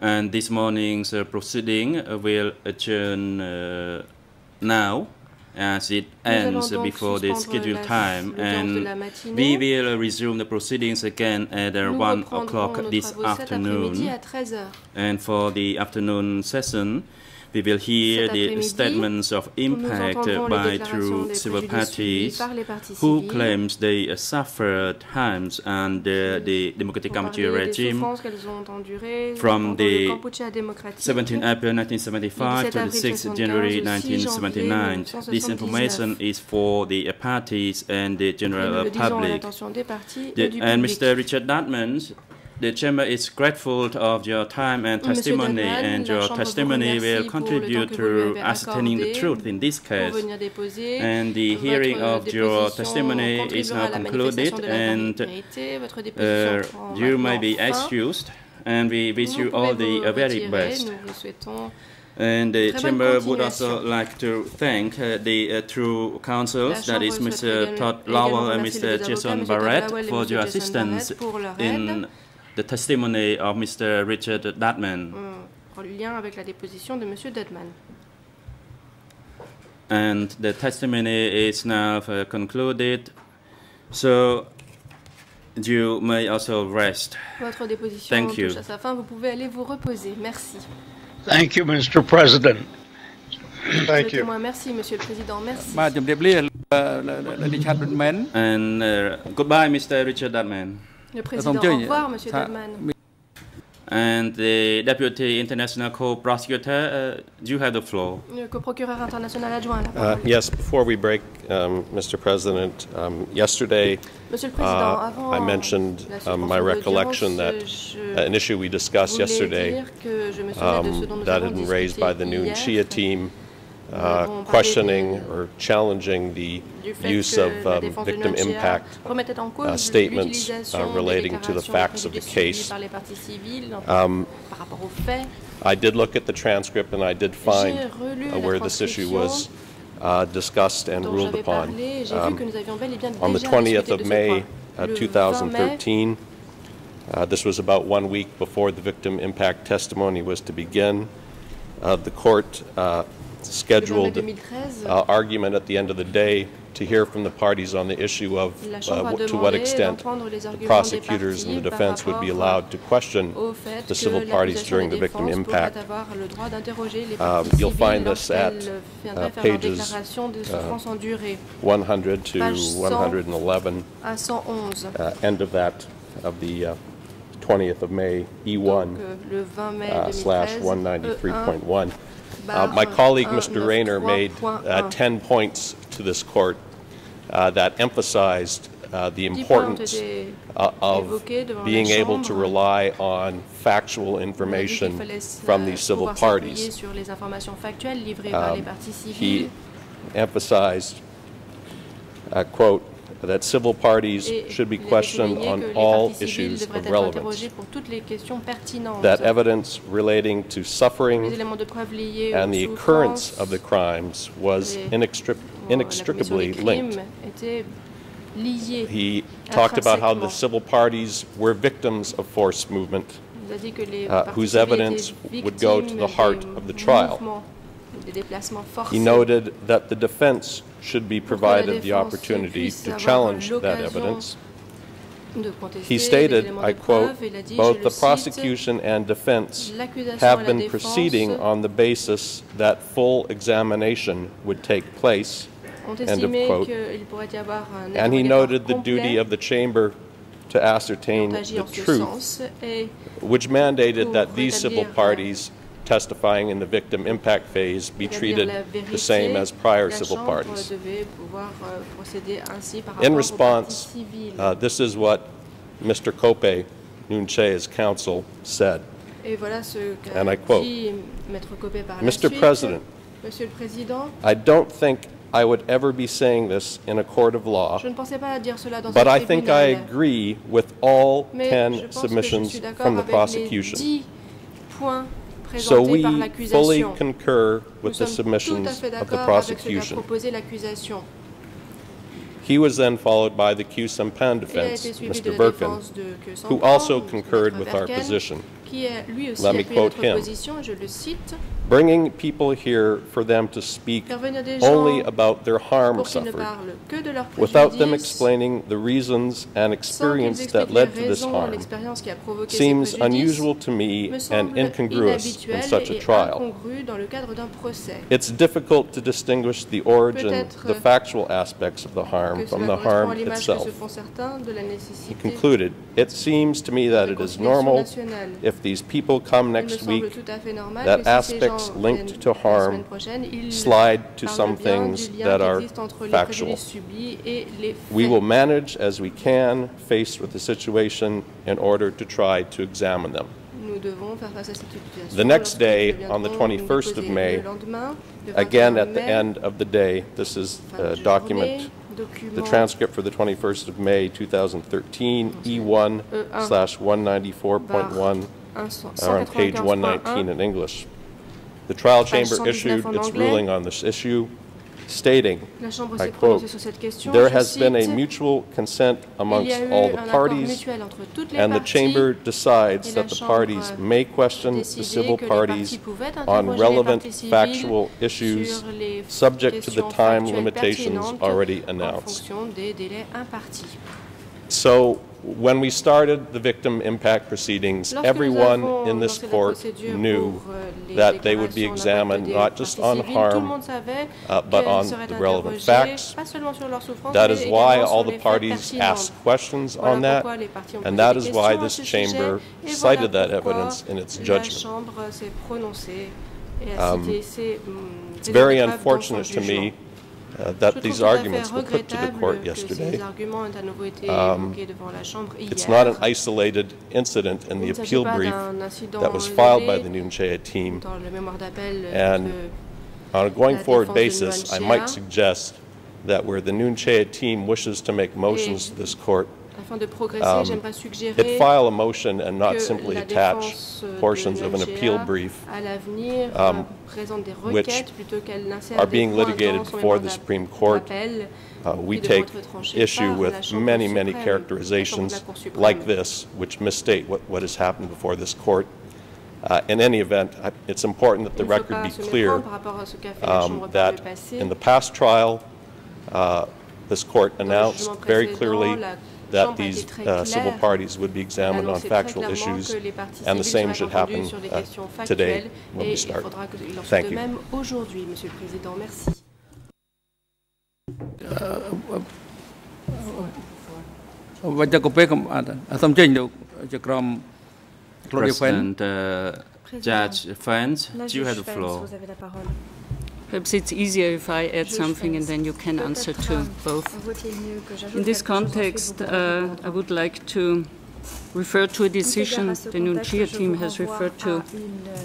[SPEAKER 2] And this morning's uh, proceeding uh, will adjourn uh, now as it ends before the scheduled time. And we will resume the proceedings again at uh,
[SPEAKER 3] Nous
[SPEAKER 2] 1 o'clock this afternoon.
[SPEAKER 3] à 13h.
[SPEAKER 2] And for the afternoon session, we will hear the statements of impact uh, by two civil parties
[SPEAKER 3] par les parties
[SPEAKER 2] who claims they uh, suffered harms under the Democratic Kampuchea regime
[SPEAKER 3] souffrances qu'elles ont endurées
[SPEAKER 2] from the
[SPEAKER 3] le
[SPEAKER 2] 17 April 1975 to the 6th January 1979. This information is for the uh, parties and the general
[SPEAKER 3] nous
[SPEAKER 2] uh,
[SPEAKER 3] le disons à
[SPEAKER 2] public.
[SPEAKER 3] l'attention des partis
[SPEAKER 2] The- and. Mr. Richard Dudman, the chamber is grateful of your time and testimony, and your testimony will contribute
[SPEAKER 3] temps que vous lui
[SPEAKER 2] to ascertaining the truth in this case. And the hearing of your testimony is now concluded,
[SPEAKER 3] manifestation de la
[SPEAKER 2] and uh, you may be excused, and we wish you all the uh, very best.
[SPEAKER 3] Nous vous souhaitons
[SPEAKER 2] And the chamber would also like to thank uh, the uh, true counsels, that is Mr. Todd Lowell and Mr. Jason Barrett, for your assistance
[SPEAKER 3] Barrett pour leur
[SPEAKER 2] in. the testimony of Mr. Richard Dutman.
[SPEAKER 3] En lien avec la déposition de Monsieur Dutman.
[SPEAKER 2] And the testimony is now concluded. So you may also rest.
[SPEAKER 3] Votre déposition
[SPEAKER 2] Thank
[SPEAKER 3] touche you. à sa fin. Vous pouvez aller vous reposer. Merci.
[SPEAKER 4] Thank you, Mr. President.
[SPEAKER 8] Thank you.
[SPEAKER 3] Merci, Monsieur le Président. Merci.
[SPEAKER 2] And uh, goodbye, Mr. Richard Dutman.
[SPEAKER 3] Le président, au revoir, Monsieur
[SPEAKER 2] And the Deputy International Co-Prosecutor, uh, you have the floor.
[SPEAKER 3] Co-procureur international adjoint.
[SPEAKER 8] Uh, yes, before we break, um, Mr. President, um, yesterday uh, I mentioned um, my recollection that an issue we discussed yesterday um, that had been raised by the
[SPEAKER 3] Nuon
[SPEAKER 8] Chea team uh, questioning or challenging the use of um, victim impact
[SPEAKER 3] remettait en cause
[SPEAKER 8] uh, statements uh, relating to the facts of the case.
[SPEAKER 3] par les parties civiles
[SPEAKER 8] Um,
[SPEAKER 3] par rapport aux faits.
[SPEAKER 8] I did look at the transcript and I did find uh, where this issue was uh, discussed and ruled upon.
[SPEAKER 3] parlé. J'ai vu
[SPEAKER 8] Um,
[SPEAKER 3] que nous avions bel et bien
[SPEAKER 8] On the 20th of May, uh,
[SPEAKER 3] Le 20 mai,
[SPEAKER 8] 2013, uh, this was about one week before the victim impact testimony was to begin. Uh, The court uh,
[SPEAKER 3] le 20 mai
[SPEAKER 8] scheduled uh, argument at the end of the day to hear from the parties on the issue of uh,
[SPEAKER 3] Chambre a
[SPEAKER 8] wh- to what extent the prosecutors and the defense would be allowed to question the civil parties during the victim impact.
[SPEAKER 3] pourraient avoir le droit d'interroger les
[SPEAKER 8] Uh, you'll find this at, uh,
[SPEAKER 3] viendraient faire leur
[SPEAKER 8] pages,
[SPEAKER 3] déclaration de souffrance endurée
[SPEAKER 8] 100 to 111. uh, end of that, of the uh, 20th of May, E1
[SPEAKER 3] Donc, euh, le 20 mai
[SPEAKER 8] uh, slash 193.1. Uh, My colleague,
[SPEAKER 3] 1,
[SPEAKER 8] Mr. Raynor, made uh, 10 points to this court uh, that emphasized uh, the
[SPEAKER 3] Dix points ont
[SPEAKER 8] importance uh, of
[SPEAKER 3] évoqués devant la
[SPEAKER 8] being able to rely on factual
[SPEAKER 3] On a dit qu'il
[SPEAKER 8] information from
[SPEAKER 3] euh,
[SPEAKER 8] these civil parties.
[SPEAKER 3] sur les informations factuelles livrées par les
[SPEAKER 8] Um, He emphasized, uh, quote, that civil parties should be questioned on all issues of relevance.
[SPEAKER 3] interrogées pour toutes les questions pertinentes.
[SPEAKER 8] That evidence relating to suffering
[SPEAKER 3] éléments de preuve liés
[SPEAKER 8] and the occurrence of the crimes was inextric-
[SPEAKER 3] ou à la commission
[SPEAKER 8] inextricably linked.
[SPEAKER 3] crimes étaient liés.
[SPEAKER 8] He talked about how the civil parties were victims of forced movement,
[SPEAKER 3] Il a dit que les
[SPEAKER 8] uh, whose evidence would go to the heart of the trial.
[SPEAKER 3] Mouvements, des déplacements
[SPEAKER 8] He noted that the defense should be
[SPEAKER 3] Pour que la
[SPEAKER 8] provided the opportunity to challenge that evidence. He stated, I quote,
[SPEAKER 3] preuve. Il a dit,
[SPEAKER 8] both the prosecution and defense have been proceeding on the basis that full examination would take place. End of quote.
[SPEAKER 3] qu'il pourrait y avoir un
[SPEAKER 8] And he noted the duty of the chamber to ascertain the truth, which mandated that these civil parties testifying in the victim impact phase be treated the same as prior civil parties.
[SPEAKER 3] euh, procéder ainsi par
[SPEAKER 8] In response, uh, this is what Mr. Koppe, Nunche's counsel, said.
[SPEAKER 3] Et voilà ce qu'a
[SPEAKER 8] and I quote,
[SPEAKER 3] dit Maître Koppe par la
[SPEAKER 8] Mr. President,
[SPEAKER 3] Monsieur le Président,
[SPEAKER 8] I don't think I would ever be saying this in a court of law,
[SPEAKER 3] je ne pensais pas dire cela dans
[SPEAKER 8] but I think I agree with all 10
[SPEAKER 3] pense que je
[SPEAKER 8] submissions from the prosecution.
[SPEAKER 3] 10
[SPEAKER 8] So we fully concur with the submissions of the
[SPEAKER 3] d'accord avec ce qu'a
[SPEAKER 8] prosecution. He was then followed by the
[SPEAKER 3] Khieu Samphan
[SPEAKER 8] defense,
[SPEAKER 3] été suivi de
[SPEAKER 8] Mr. Birkin, who also concurred with our position.
[SPEAKER 3] qui a lui aussi
[SPEAKER 8] Let me quote him.
[SPEAKER 3] Position, je le cite,
[SPEAKER 8] Bringing people here for them to speak
[SPEAKER 3] faire venir des
[SPEAKER 8] only about their harm
[SPEAKER 3] pour qu'ils ne
[SPEAKER 8] suffered,
[SPEAKER 3] parlent que de leur
[SPEAKER 8] without them explaining the reasons and experience that led to this harm,
[SPEAKER 3] l'expérience qui a provoqué ces
[SPEAKER 8] seems unusual to me and incongruous in such a trial.
[SPEAKER 3] incongru dans le cadre d'un procès.
[SPEAKER 8] It's difficult to distinguish the origin, the factual aspects of the harm from the harm
[SPEAKER 3] à l'image que se
[SPEAKER 8] itself.
[SPEAKER 3] font certains de la
[SPEAKER 8] He concluded, It seems to me that it is normal if these people come next week
[SPEAKER 3] tout à fait normal
[SPEAKER 8] that
[SPEAKER 3] que si ces
[SPEAKER 8] aspects
[SPEAKER 3] gens
[SPEAKER 8] linked to harm
[SPEAKER 3] semaine prochaine, ils
[SPEAKER 8] slide to some things that are
[SPEAKER 3] existe entre les
[SPEAKER 8] factual.
[SPEAKER 3] préjudices subis et les
[SPEAKER 8] We will manage as we can faced with the situation in order to try to examine them.
[SPEAKER 3] Nous devons faire face à cette situation.
[SPEAKER 8] The next day, on the 21st of May,
[SPEAKER 3] le lendemain, le
[SPEAKER 8] Again, at the end of the day, this is a document, the transcript for the 21st of May, 2013, E1
[SPEAKER 3] E1
[SPEAKER 8] slash 194.1, are on page 119 in English. The trial chamber issued its ruling on this issue, stating, I quote,
[SPEAKER 3] prononcée sur cette question.
[SPEAKER 8] "There has been a mutual consent amongst all the parties,
[SPEAKER 3] mutuel entre toutes les
[SPEAKER 8] and the chamber decides that the parties may question the civil parties on relevant factual issues subject to the time limitations already announced.
[SPEAKER 3] fonction des délais impartis.
[SPEAKER 8] So when we started the victim impact proceedings, everyone in this court knew
[SPEAKER 3] euh,
[SPEAKER 8] that they would be examined not just on harm, uh, but on the relevant facts.
[SPEAKER 3] pas seulement sur leurs souffrances,
[SPEAKER 8] That is why all the parties asked questions on that,
[SPEAKER 3] pourquoi les parties ont
[SPEAKER 8] and that is why this chamber cited that evidence in its judgment.
[SPEAKER 3] Chambre s'est prononcée et a
[SPEAKER 8] Um,
[SPEAKER 3] cité ces, hum,
[SPEAKER 8] It's very
[SPEAKER 3] éléments dans son
[SPEAKER 8] unfortunate to me uh, that these
[SPEAKER 3] tout à fait
[SPEAKER 8] arguments were put to the court yesterday.
[SPEAKER 3] ces arguments aient à nouveau été
[SPEAKER 8] Um,
[SPEAKER 3] évoqués devant la Chambre
[SPEAKER 8] It's not an isolated incident in the appeal brief that was filed by the Nuon Chea team.
[SPEAKER 3] dans le mémoire d'appel
[SPEAKER 8] And On a going forward basis, I might suggest that where the Nuon Chea team wishes to make motions to this court,
[SPEAKER 3] afin de progresser,
[SPEAKER 8] um,
[SPEAKER 3] j'aimerais suggérer
[SPEAKER 8] it file a motion and not simply attach portions of an appeal brief
[SPEAKER 3] à l'avenir
[SPEAKER 8] um,
[SPEAKER 3] euh, présente des
[SPEAKER 8] which
[SPEAKER 3] requêtes plutôt qu'elle n'insère
[SPEAKER 8] are being litigated before the Supreme Court. Uh, we take issue with many, many
[SPEAKER 3] suprême, la Chambre de
[SPEAKER 8] characterizations
[SPEAKER 3] la Cour suprême.
[SPEAKER 8] like this, which misstate what, what has happened before this court. Uh, in any event, I- it's important that the
[SPEAKER 3] Il ne faut
[SPEAKER 8] record be clear
[SPEAKER 3] par rapport à ce qu'a fait la
[SPEAKER 8] um,
[SPEAKER 3] Chambre par le
[SPEAKER 8] that in the past trial, uh, this court announced very clearly that these uh, civil parties would be examined on factual issues, and the same should happen uh, today when we start. Thank you.
[SPEAKER 2] President uh, Judge
[SPEAKER 3] Fenz,
[SPEAKER 2] you have the floor.
[SPEAKER 9] Perhaps it's easier if I add something and then you can answer to both. In this context, uh, I would like to refer to a decision the Nuon
[SPEAKER 10] Chea
[SPEAKER 9] team has referred to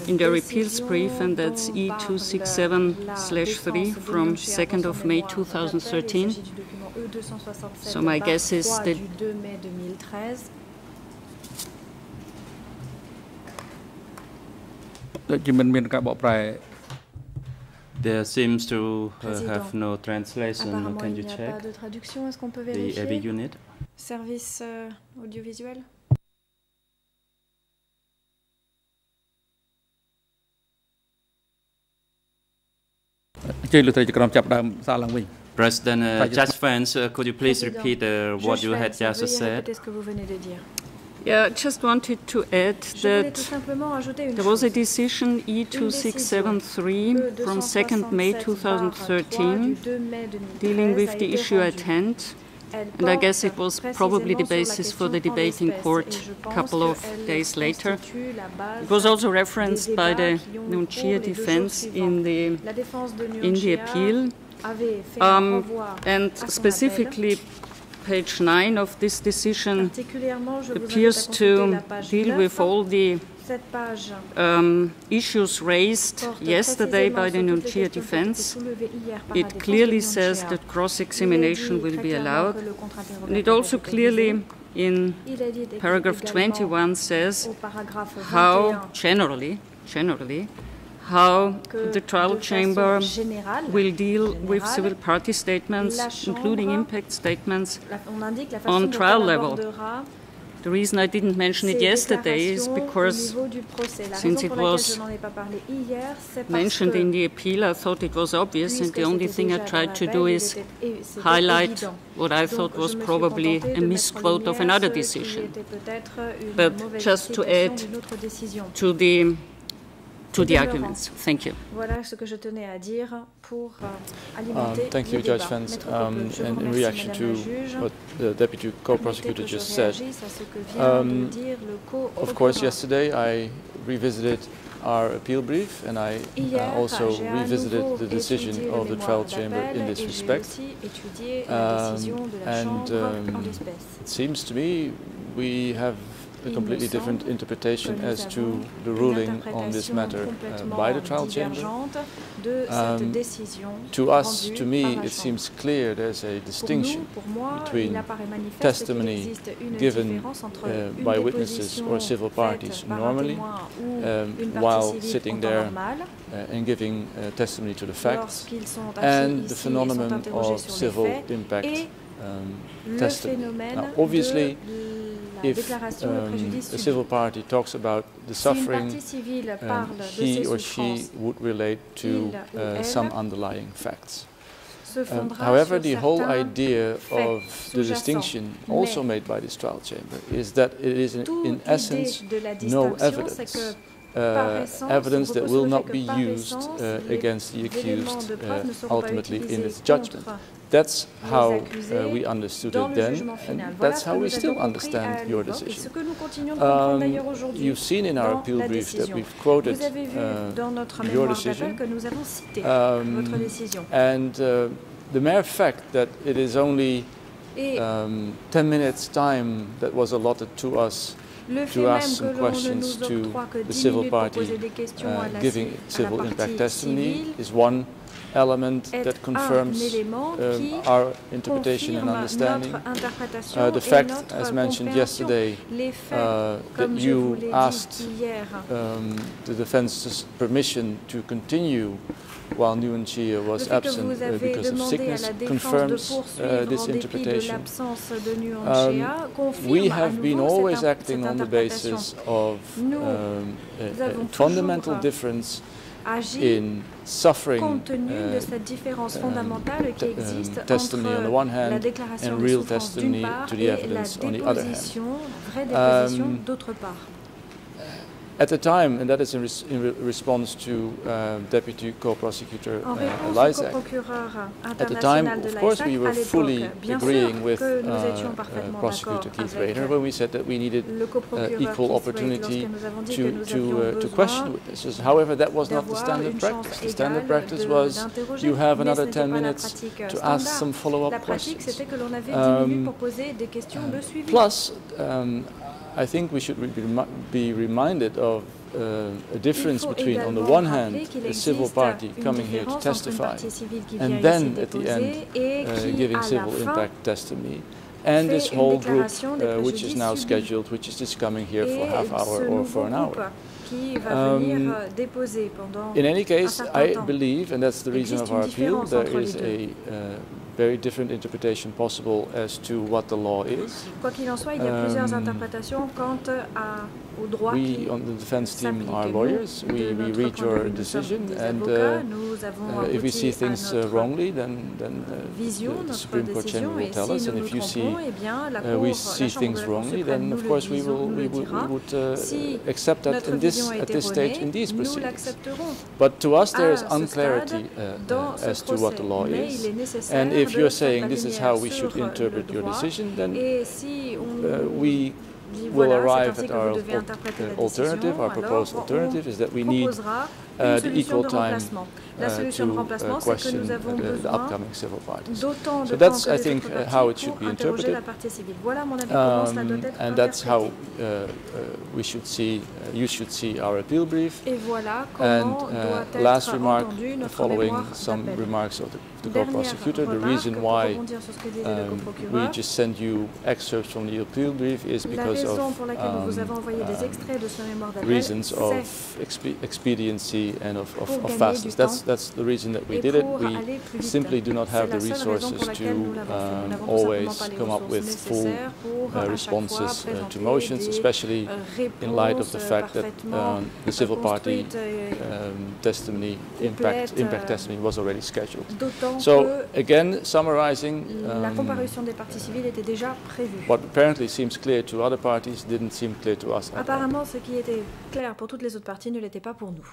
[SPEAKER 9] in their appeals brief, and that's E267-3 from 2nd of May 2013. So my guess is that
[SPEAKER 2] there seems to uh, have no translation. Can you check?
[SPEAKER 10] Pas de traduction. Est-ce qu'on peut
[SPEAKER 2] vérifier? The
[SPEAKER 10] heavy
[SPEAKER 2] unit.
[SPEAKER 10] Service euh, audiovisuel.
[SPEAKER 2] President uh, Judge Fenz, uh, could you please repeat uh, what you had just said?
[SPEAKER 10] Répéter ce que vous venez de dire.
[SPEAKER 9] Yeah, I just wanted to add
[SPEAKER 10] Je voulais tout
[SPEAKER 9] that
[SPEAKER 10] simplement ajouter une
[SPEAKER 9] there was a decision E2673 from 2nd May
[SPEAKER 10] E
[SPEAKER 9] 2013 dealing with the issue at hand. And I guess it was probably the basis for the debate in court a couple of days later. It was also referenced by the Nuon Chea defense in the, in the appeal. Um, and specifically, page 9 of this decision appears to deal with all the um, issues raised yesterday by the
[SPEAKER 10] sur toutes les
[SPEAKER 9] Nuon Chea
[SPEAKER 10] questions qui ont été
[SPEAKER 9] defense.
[SPEAKER 10] soulevées hier par la
[SPEAKER 9] It clearly says that cross-examination
[SPEAKER 10] Il est dit
[SPEAKER 9] will be allowed.
[SPEAKER 10] que le contre-interrogatoire
[SPEAKER 9] And it also clearly, in
[SPEAKER 10] Il est dit
[SPEAKER 9] paragraph 21, says how generally, generally, how the trial chamber will deal with civil party statements, including impact statements.
[SPEAKER 10] on la
[SPEAKER 9] on trial level. The reason I didn't mention it yesterday is because
[SPEAKER 10] au niveau du procès. La
[SPEAKER 9] since it was
[SPEAKER 10] je n'en ai pas parlé hier,
[SPEAKER 9] mentioned in the appeal, I thought it was obvious, and the only thing I tried to do is
[SPEAKER 10] il était- et c'était
[SPEAKER 9] highlight what I thought was probably a
[SPEAKER 10] de mettre en
[SPEAKER 9] misquote of another decision.
[SPEAKER 10] était peut-être une
[SPEAKER 9] But just to add
[SPEAKER 10] d'une autre décision.
[SPEAKER 9] To the to the arguments. Thank you.
[SPEAKER 10] Voilà ce que je tenais à dire pour euh,
[SPEAKER 11] Um,
[SPEAKER 10] alimenter
[SPEAKER 11] Thank you, Judge
[SPEAKER 10] débat.
[SPEAKER 11] Fenz.
[SPEAKER 10] Maître
[SPEAKER 11] Um,
[SPEAKER 10] Koppe,
[SPEAKER 11] and in reaction to what the deputy co-prosecutor just said,
[SPEAKER 10] réagisse à ce que vient
[SPEAKER 11] um,
[SPEAKER 10] de dire le co-procureur.
[SPEAKER 11] of course, yesterday I revisited our appeal brief and I uh, also revisited the decision of the trial chamber in this respect.
[SPEAKER 10] aussi étudié la
[SPEAKER 11] Um,
[SPEAKER 10] décision de la
[SPEAKER 11] and um, it seems to me we have a completely different interpretation as to the ruling on this matter uh, by the trial chamber.
[SPEAKER 10] divergente de cette
[SPEAKER 11] Um, To us, to me, it seems clear there's a distinction between
[SPEAKER 10] il apparaît manifeste qu'il
[SPEAKER 11] testimony given uh, by witnesses or civil parties normally, um, while sitting there uh, and giving uh, testimony to the facts,
[SPEAKER 10] lorsqu'ils sont assis
[SPEAKER 11] and the phenomenon of civil impact um, testimony. Now, obviously, if um, a civil party talks about the suffering, um, he or she would relate to uh, some underlying facts. Um, however, the whole idea of the distinction also made by this trial chamber is that it is in, in essence no evidence. Uh, evidence that will not be used uh, against the accused
[SPEAKER 10] de preuve ne
[SPEAKER 11] uh, ultimately in its judgment. That's how uh, we understood it then, and that's how we still understand your
[SPEAKER 10] l'époque et ce
[SPEAKER 11] decision.
[SPEAKER 10] que nous continuons de comprendre
[SPEAKER 11] Um, you've seen in our appeal brief that we've quoted
[SPEAKER 10] Vous avez vu
[SPEAKER 11] uh, your decision.
[SPEAKER 10] d'appel que nous avons cité
[SPEAKER 11] Um. And uh, the mere fact that it is only um, 10 minutes time that was allotted to us to ask some questions to the civil party
[SPEAKER 10] poser des questions à
[SPEAKER 11] uh, giving
[SPEAKER 10] ci- à la
[SPEAKER 11] civil impact testimony is one element that confirms um, our interpretation and understanding. Uh, the fact, as mentioned yesterday, uh, that you asked um, the defense's permission to continue while Nuon
[SPEAKER 10] Chea
[SPEAKER 11] was absent uh, because of sickness
[SPEAKER 10] la défense de
[SPEAKER 11] confirms uh, this
[SPEAKER 10] en dépit de
[SPEAKER 11] interpretation.
[SPEAKER 10] l'absence de Nguyen
[SPEAKER 11] Um, we have been always acting on the basis of um, a- a, fundamental difference agit
[SPEAKER 10] compte tenu de cette différence fondamentale qui existe entre la déclaration de d'une part et la déposition, vraie déposition d'autre part.
[SPEAKER 11] At the time, and that is in, res in re response to uh, Deputy Co-Prosecutor uh, Lysak, at the time, of course, we were fully agreeing with uh, uh, Prosecutor Keith Raynor when we said that we needed uh, equal opportunity
[SPEAKER 10] lorsque nous avons dit
[SPEAKER 11] to, to, uh, to question witnesses. However, that was not the standard practice. The standard practice was you have another 10 minutes to ask some follow-up questions.
[SPEAKER 10] c'était que l'on avait 10
[SPEAKER 11] Um,
[SPEAKER 10] minutes pour poser des questions de suivi.
[SPEAKER 11] Plus, um, I think we should be, reminded of uh, a difference between, on the one hand, a civil party coming here to
[SPEAKER 10] différence entre une
[SPEAKER 11] testify,
[SPEAKER 10] partie civile qui vient
[SPEAKER 11] and then at the end uh, giving civil impact testimony. And this whole group, uh, which is now scheduled, which is just coming here for half hour or for an hour.
[SPEAKER 10] qui va venir
[SPEAKER 11] Um,
[SPEAKER 10] euh,
[SPEAKER 11] In any case, I believe, and that's the reason of our appeal, there is a uh, very different interpretation possible as to what the law is.
[SPEAKER 10] Quoi qu'il en soit, il y a plusieurs
[SPEAKER 11] Um,
[SPEAKER 10] interprétations quant à, au droit
[SPEAKER 11] We on the defense team are lawyers. We, we read your
[SPEAKER 10] vue, nous sommes
[SPEAKER 11] decision, and uh, uh, if we see things uh, wrongly, then then uh,
[SPEAKER 10] vision,
[SPEAKER 11] the, Supreme Court chamber will tell
[SPEAKER 10] si
[SPEAKER 11] us. And if you see
[SPEAKER 10] eh
[SPEAKER 11] uh, we see things
[SPEAKER 10] de la Cour
[SPEAKER 11] wrongly, then of course we will we would, we would uh,
[SPEAKER 10] Si
[SPEAKER 11] accept that in this at this stage in these proceedings. But to us, there is unclarity as to what the law is. And if you're saying this is how we should interpret your decision, then
[SPEAKER 10] et si on
[SPEAKER 11] uh, we will arrive at our
[SPEAKER 10] vous devez
[SPEAKER 11] al-
[SPEAKER 10] interpréter
[SPEAKER 11] uh, alternative, our proposed alternative is that we need uh, the equal time.
[SPEAKER 10] La
[SPEAKER 11] uh,
[SPEAKER 10] solution de
[SPEAKER 11] uh,
[SPEAKER 10] remplacement, c'est que nous avons
[SPEAKER 11] the, the
[SPEAKER 10] besoin
[SPEAKER 11] upcoming civil parties.
[SPEAKER 10] d'autant de
[SPEAKER 11] So
[SPEAKER 10] temps
[SPEAKER 11] that's,
[SPEAKER 10] que
[SPEAKER 11] I
[SPEAKER 10] les
[SPEAKER 11] think,
[SPEAKER 10] autres
[SPEAKER 11] how it
[SPEAKER 10] pour
[SPEAKER 11] should be
[SPEAKER 10] interroger
[SPEAKER 11] interpreted.
[SPEAKER 10] la partie civile. Voilà, mon avis, comment cela doit être
[SPEAKER 11] and that's how uh, uh, we should see, you should see our appeal brief.
[SPEAKER 10] Et voilà
[SPEAKER 11] And
[SPEAKER 10] comment doit
[SPEAKER 11] last remark,
[SPEAKER 10] entendu notre
[SPEAKER 11] following some remarks of the, the co-prosecutor, the reason why
[SPEAKER 10] rebondir sur ce que disait le
[SPEAKER 11] um, we just send you excerpts from the appeal brief is because of
[SPEAKER 10] pour laquelle nous vous
[SPEAKER 11] um,
[SPEAKER 10] avons extraits de ce mémoire d'appel,
[SPEAKER 11] reasons of expe- expediency and of, of, of fastness. That's
[SPEAKER 10] temps
[SPEAKER 11] that's the reason that we did it. We
[SPEAKER 10] aller plus vite.
[SPEAKER 11] simply do not have the resources to
[SPEAKER 10] laquelle nous l'avons fait. Nous
[SPEAKER 11] um,
[SPEAKER 10] n'avons tout simplement
[SPEAKER 11] always come up with full uh,
[SPEAKER 10] à chaque fois,
[SPEAKER 11] responses uh, to motions, especially
[SPEAKER 10] euh,
[SPEAKER 11] in light of the fact that um, the civil
[SPEAKER 10] euh,
[SPEAKER 11] party um, testimony, impact, impact
[SPEAKER 10] euh,
[SPEAKER 11] testimony was already scheduled. So again, summarizing, um,
[SPEAKER 10] comparution des parties civiles était déjà prévue.
[SPEAKER 11] what apparently seems clear to other parties didn't seem clear to us.
[SPEAKER 10] Apparemment, ce qui était clair pour toutes les autres parties ne l'était pas pour nous.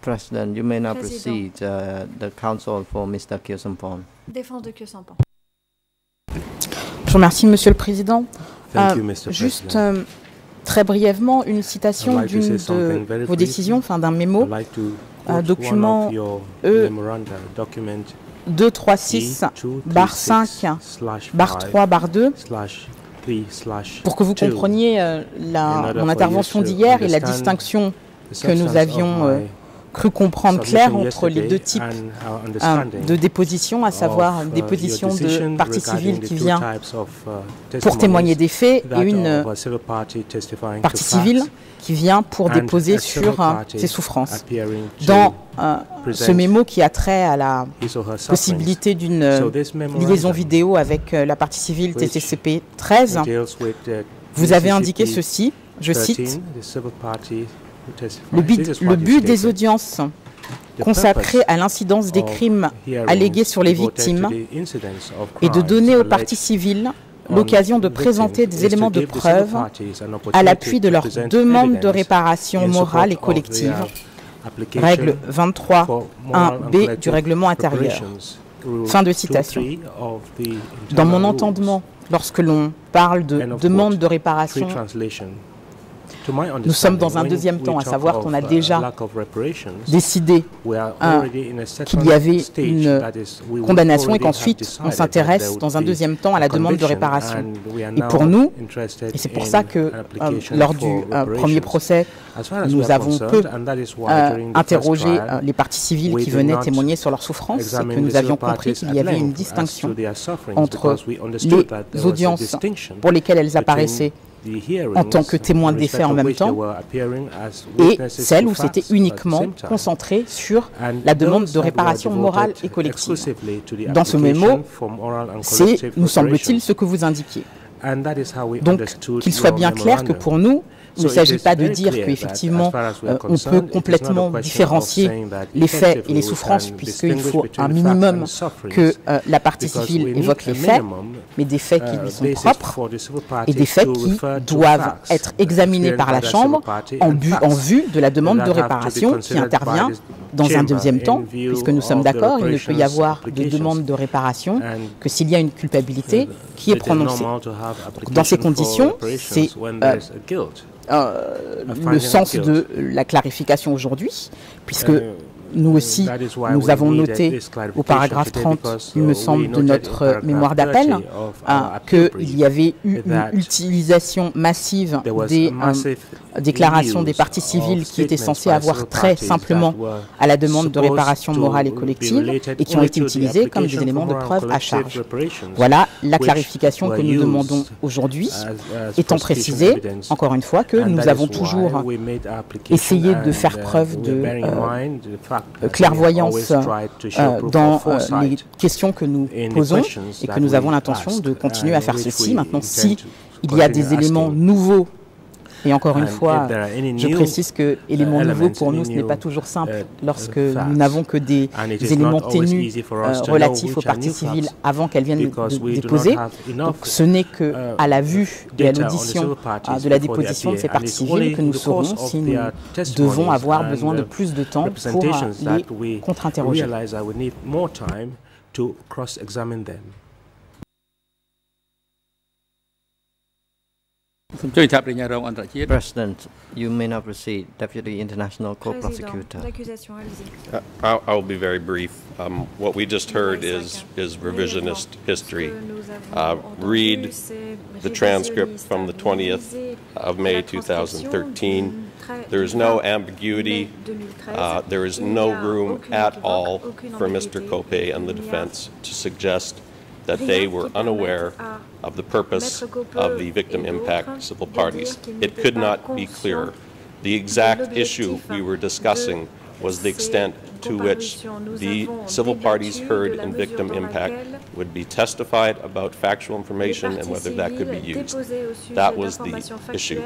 [SPEAKER 12] President, you may now proceed. Uh, the counsel for Mr. Kyosampon.
[SPEAKER 10] Défense de Kyosampan.
[SPEAKER 7] Je vous remercie, Monsieur le Président.
[SPEAKER 13] Thank
[SPEAKER 7] Euh,
[SPEAKER 13] you, Mr.
[SPEAKER 7] juste
[SPEAKER 13] President.
[SPEAKER 7] euh, très brièvement, une citation d'une de
[SPEAKER 13] very
[SPEAKER 7] vos
[SPEAKER 13] briefly.
[SPEAKER 7] décisions, enfin d'un mémo,
[SPEAKER 13] like to
[SPEAKER 7] un
[SPEAKER 13] quote
[SPEAKER 7] document E
[SPEAKER 13] memoranda, document
[SPEAKER 7] 236 bar 5 bar 3 bar 2
[SPEAKER 13] slash 3 slash
[SPEAKER 7] pour que vous compreniez euh, mon intervention d'hier et la distinction que nous avions cru comprendre clair entre les deux types. de déposition, à savoir une déposition de partie civile qui vient pour témoigner des faits et une partie civile qui vient pour déposer sur euh, ses souffrances. Dans euh, ce mémo qui a trait à la possibilité d'une liaison vidéo avec euh, la partie civile TTCP 13, vous avez indiqué ceci, je cite, le but, des audiences consacrées à l'incidence des crimes allégués sur les victimes est de donner aux parties civiles l'occasion de présenter des éléments de preuve à l'appui de
[SPEAKER 13] leurs
[SPEAKER 7] demandes de réparation morale et collective, règle 23.1b du règlement intérieur. Fin de citation. Dans mon entendement, lorsque l'on parle de demande de réparation nous sommes dans un deuxième temps, à savoir qu'on a déjà décidé qu'il y avait une condamnation et qu'ensuite on s'intéresse dans un deuxième temps à la demande de réparation. Et pour nous, et c'est pour ça que euh, lors du euh, premier procès, nous avons peu euh, interrogé les parties civiles qui venaient témoigner sur leur souffrance, c'est que nous avions compris qu'il y avait une distinction entre les audiences pour lesquelles elles apparaissaient en tant que témoins des faits en même temps et celles où c'était uniquement concentré sur la demande de réparation morale et collective. Dans ce mémo, c'est, nous semble-t-il, ce que vous indiquiez. Donc, qu'il soit bien clair que pour nous, il ne s'agit pas de dire qu'effectivement on peut complètement différencier les faits et les souffrances, puisqu'il faut un minimum que la partie civile évoque les faits, mais des faits qui lui sont propres et des faits qui doivent être examinés par la Chambre en, en vue de la demande de réparation qui intervient dans un deuxième temps, puisque nous sommes d'accord, il ne peut y avoir de demande de réparation que s'il y a une culpabilité qui est prononcée. Dans ces conditions, c'est euh, le sens de la clarification aujourd'hui, puisque nous aussi, nous avons noté au paragraphe 30, il me semble, de notre mémoire d'appel, qu'il y avait eu une utilisation massive des déclarations des parties civiles qui étaient censées avoir très simplement à la demande de réparation morale et collective et qui ont été utilisées comme des éléments de preuve à charge. Voilà la clarification que nous demandons aujourd'hui, étant précisé, encore une fois, que nous avons toujours essayé de faire preuve de euh, clairvoyance euh, dans euh, les questions que nous posons et que nous avons l'intention de continuer à faire ceci. Maintenant, si il y a des éléments nouveaux et encore une fois, je précise que éléments nouveaux pour nous, ce n'est pas toujours simple
[SPEAKER 13] uh,
[SPEAKER 7] lorsque nous n'avons que des éléments ténus relatifs aux parties civiles avant qu'elles viennent de déposer. Donc ce n'est que
[SPEAKER 13] uh,
[SPEAKER 7] à la vue et à l'audition de la déposition de ces parties civiles que nous saurons si nous devons avoir besoin de plus de temps pour les contre-interroger.
[SPEAKER 12] President, you may now proceed. Deputy International Co-Prosecutor.
[SPEAKER 8] Uh, I'll, I'll be very brief. Um, what we just heard is is revisionist history. Uh, read the transcript from the 20th of May 2013. There is no ambiguity. Uh, there is no room at all for Mr. Koppe and the defense to suggest that they were unaware of the purpose of the victim impact civil parties. It could not be clearer. The exact issue we were discussing was the extent to which the civil parties heard in victim impact would be testified about factual information and whether that could be used. That was the issue.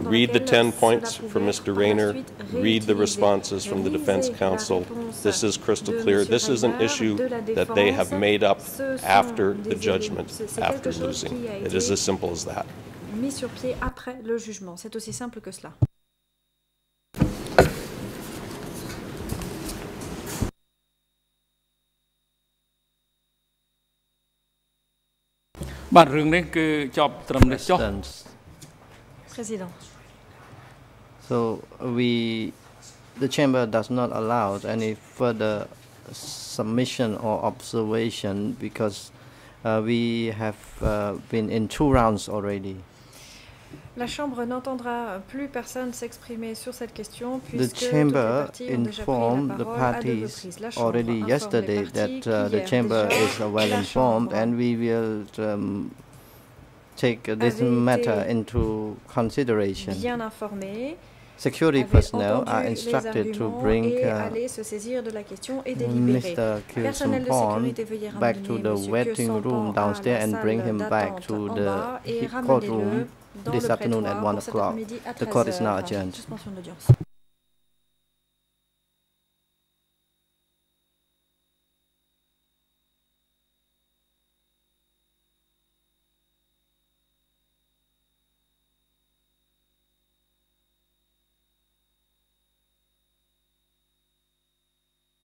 [SPEAKER 8] Read the 10 points from Mr. Raynor, read the responses from the defense counsel. This is crystal clear. This is an issue that they have made up after the judgment, after losing. It is as simple as that.
[SPEAKER 10] Mis sur pied après le jugement. C'est aussi simple que cela.
[SPEAKER 6] បាទរឿងនេះគឺចប់ត្រឹមនេះចុះ
[SPEAKER 10] Président.
[SPEAKER 12] So we, the chamber does not allow any further submission or observation because uh, we have uh, been in two rounds already.
[SPEAKER 10] La Chambre n'entendra plus personne s'exprimer sur cette question puisque the
[SPEAKER 12] chamber
[SPEAKER 10] toutes les
[SPEAKER 12] informed the parties already yesterday that uh, the chamber is well informed and we will um, take this matter into consideration.
[SPEAKER 10] Bien informé,
[SPEAKER 12] Security personnel are instructed to bring uh, Mr.
[SPEAKER 10] Kirsten Pond
[SPEAKER 12] back to the waiting room downstairs and bring him back to the courtroom this afternoon at 1 o'clock. The court is now adjourned.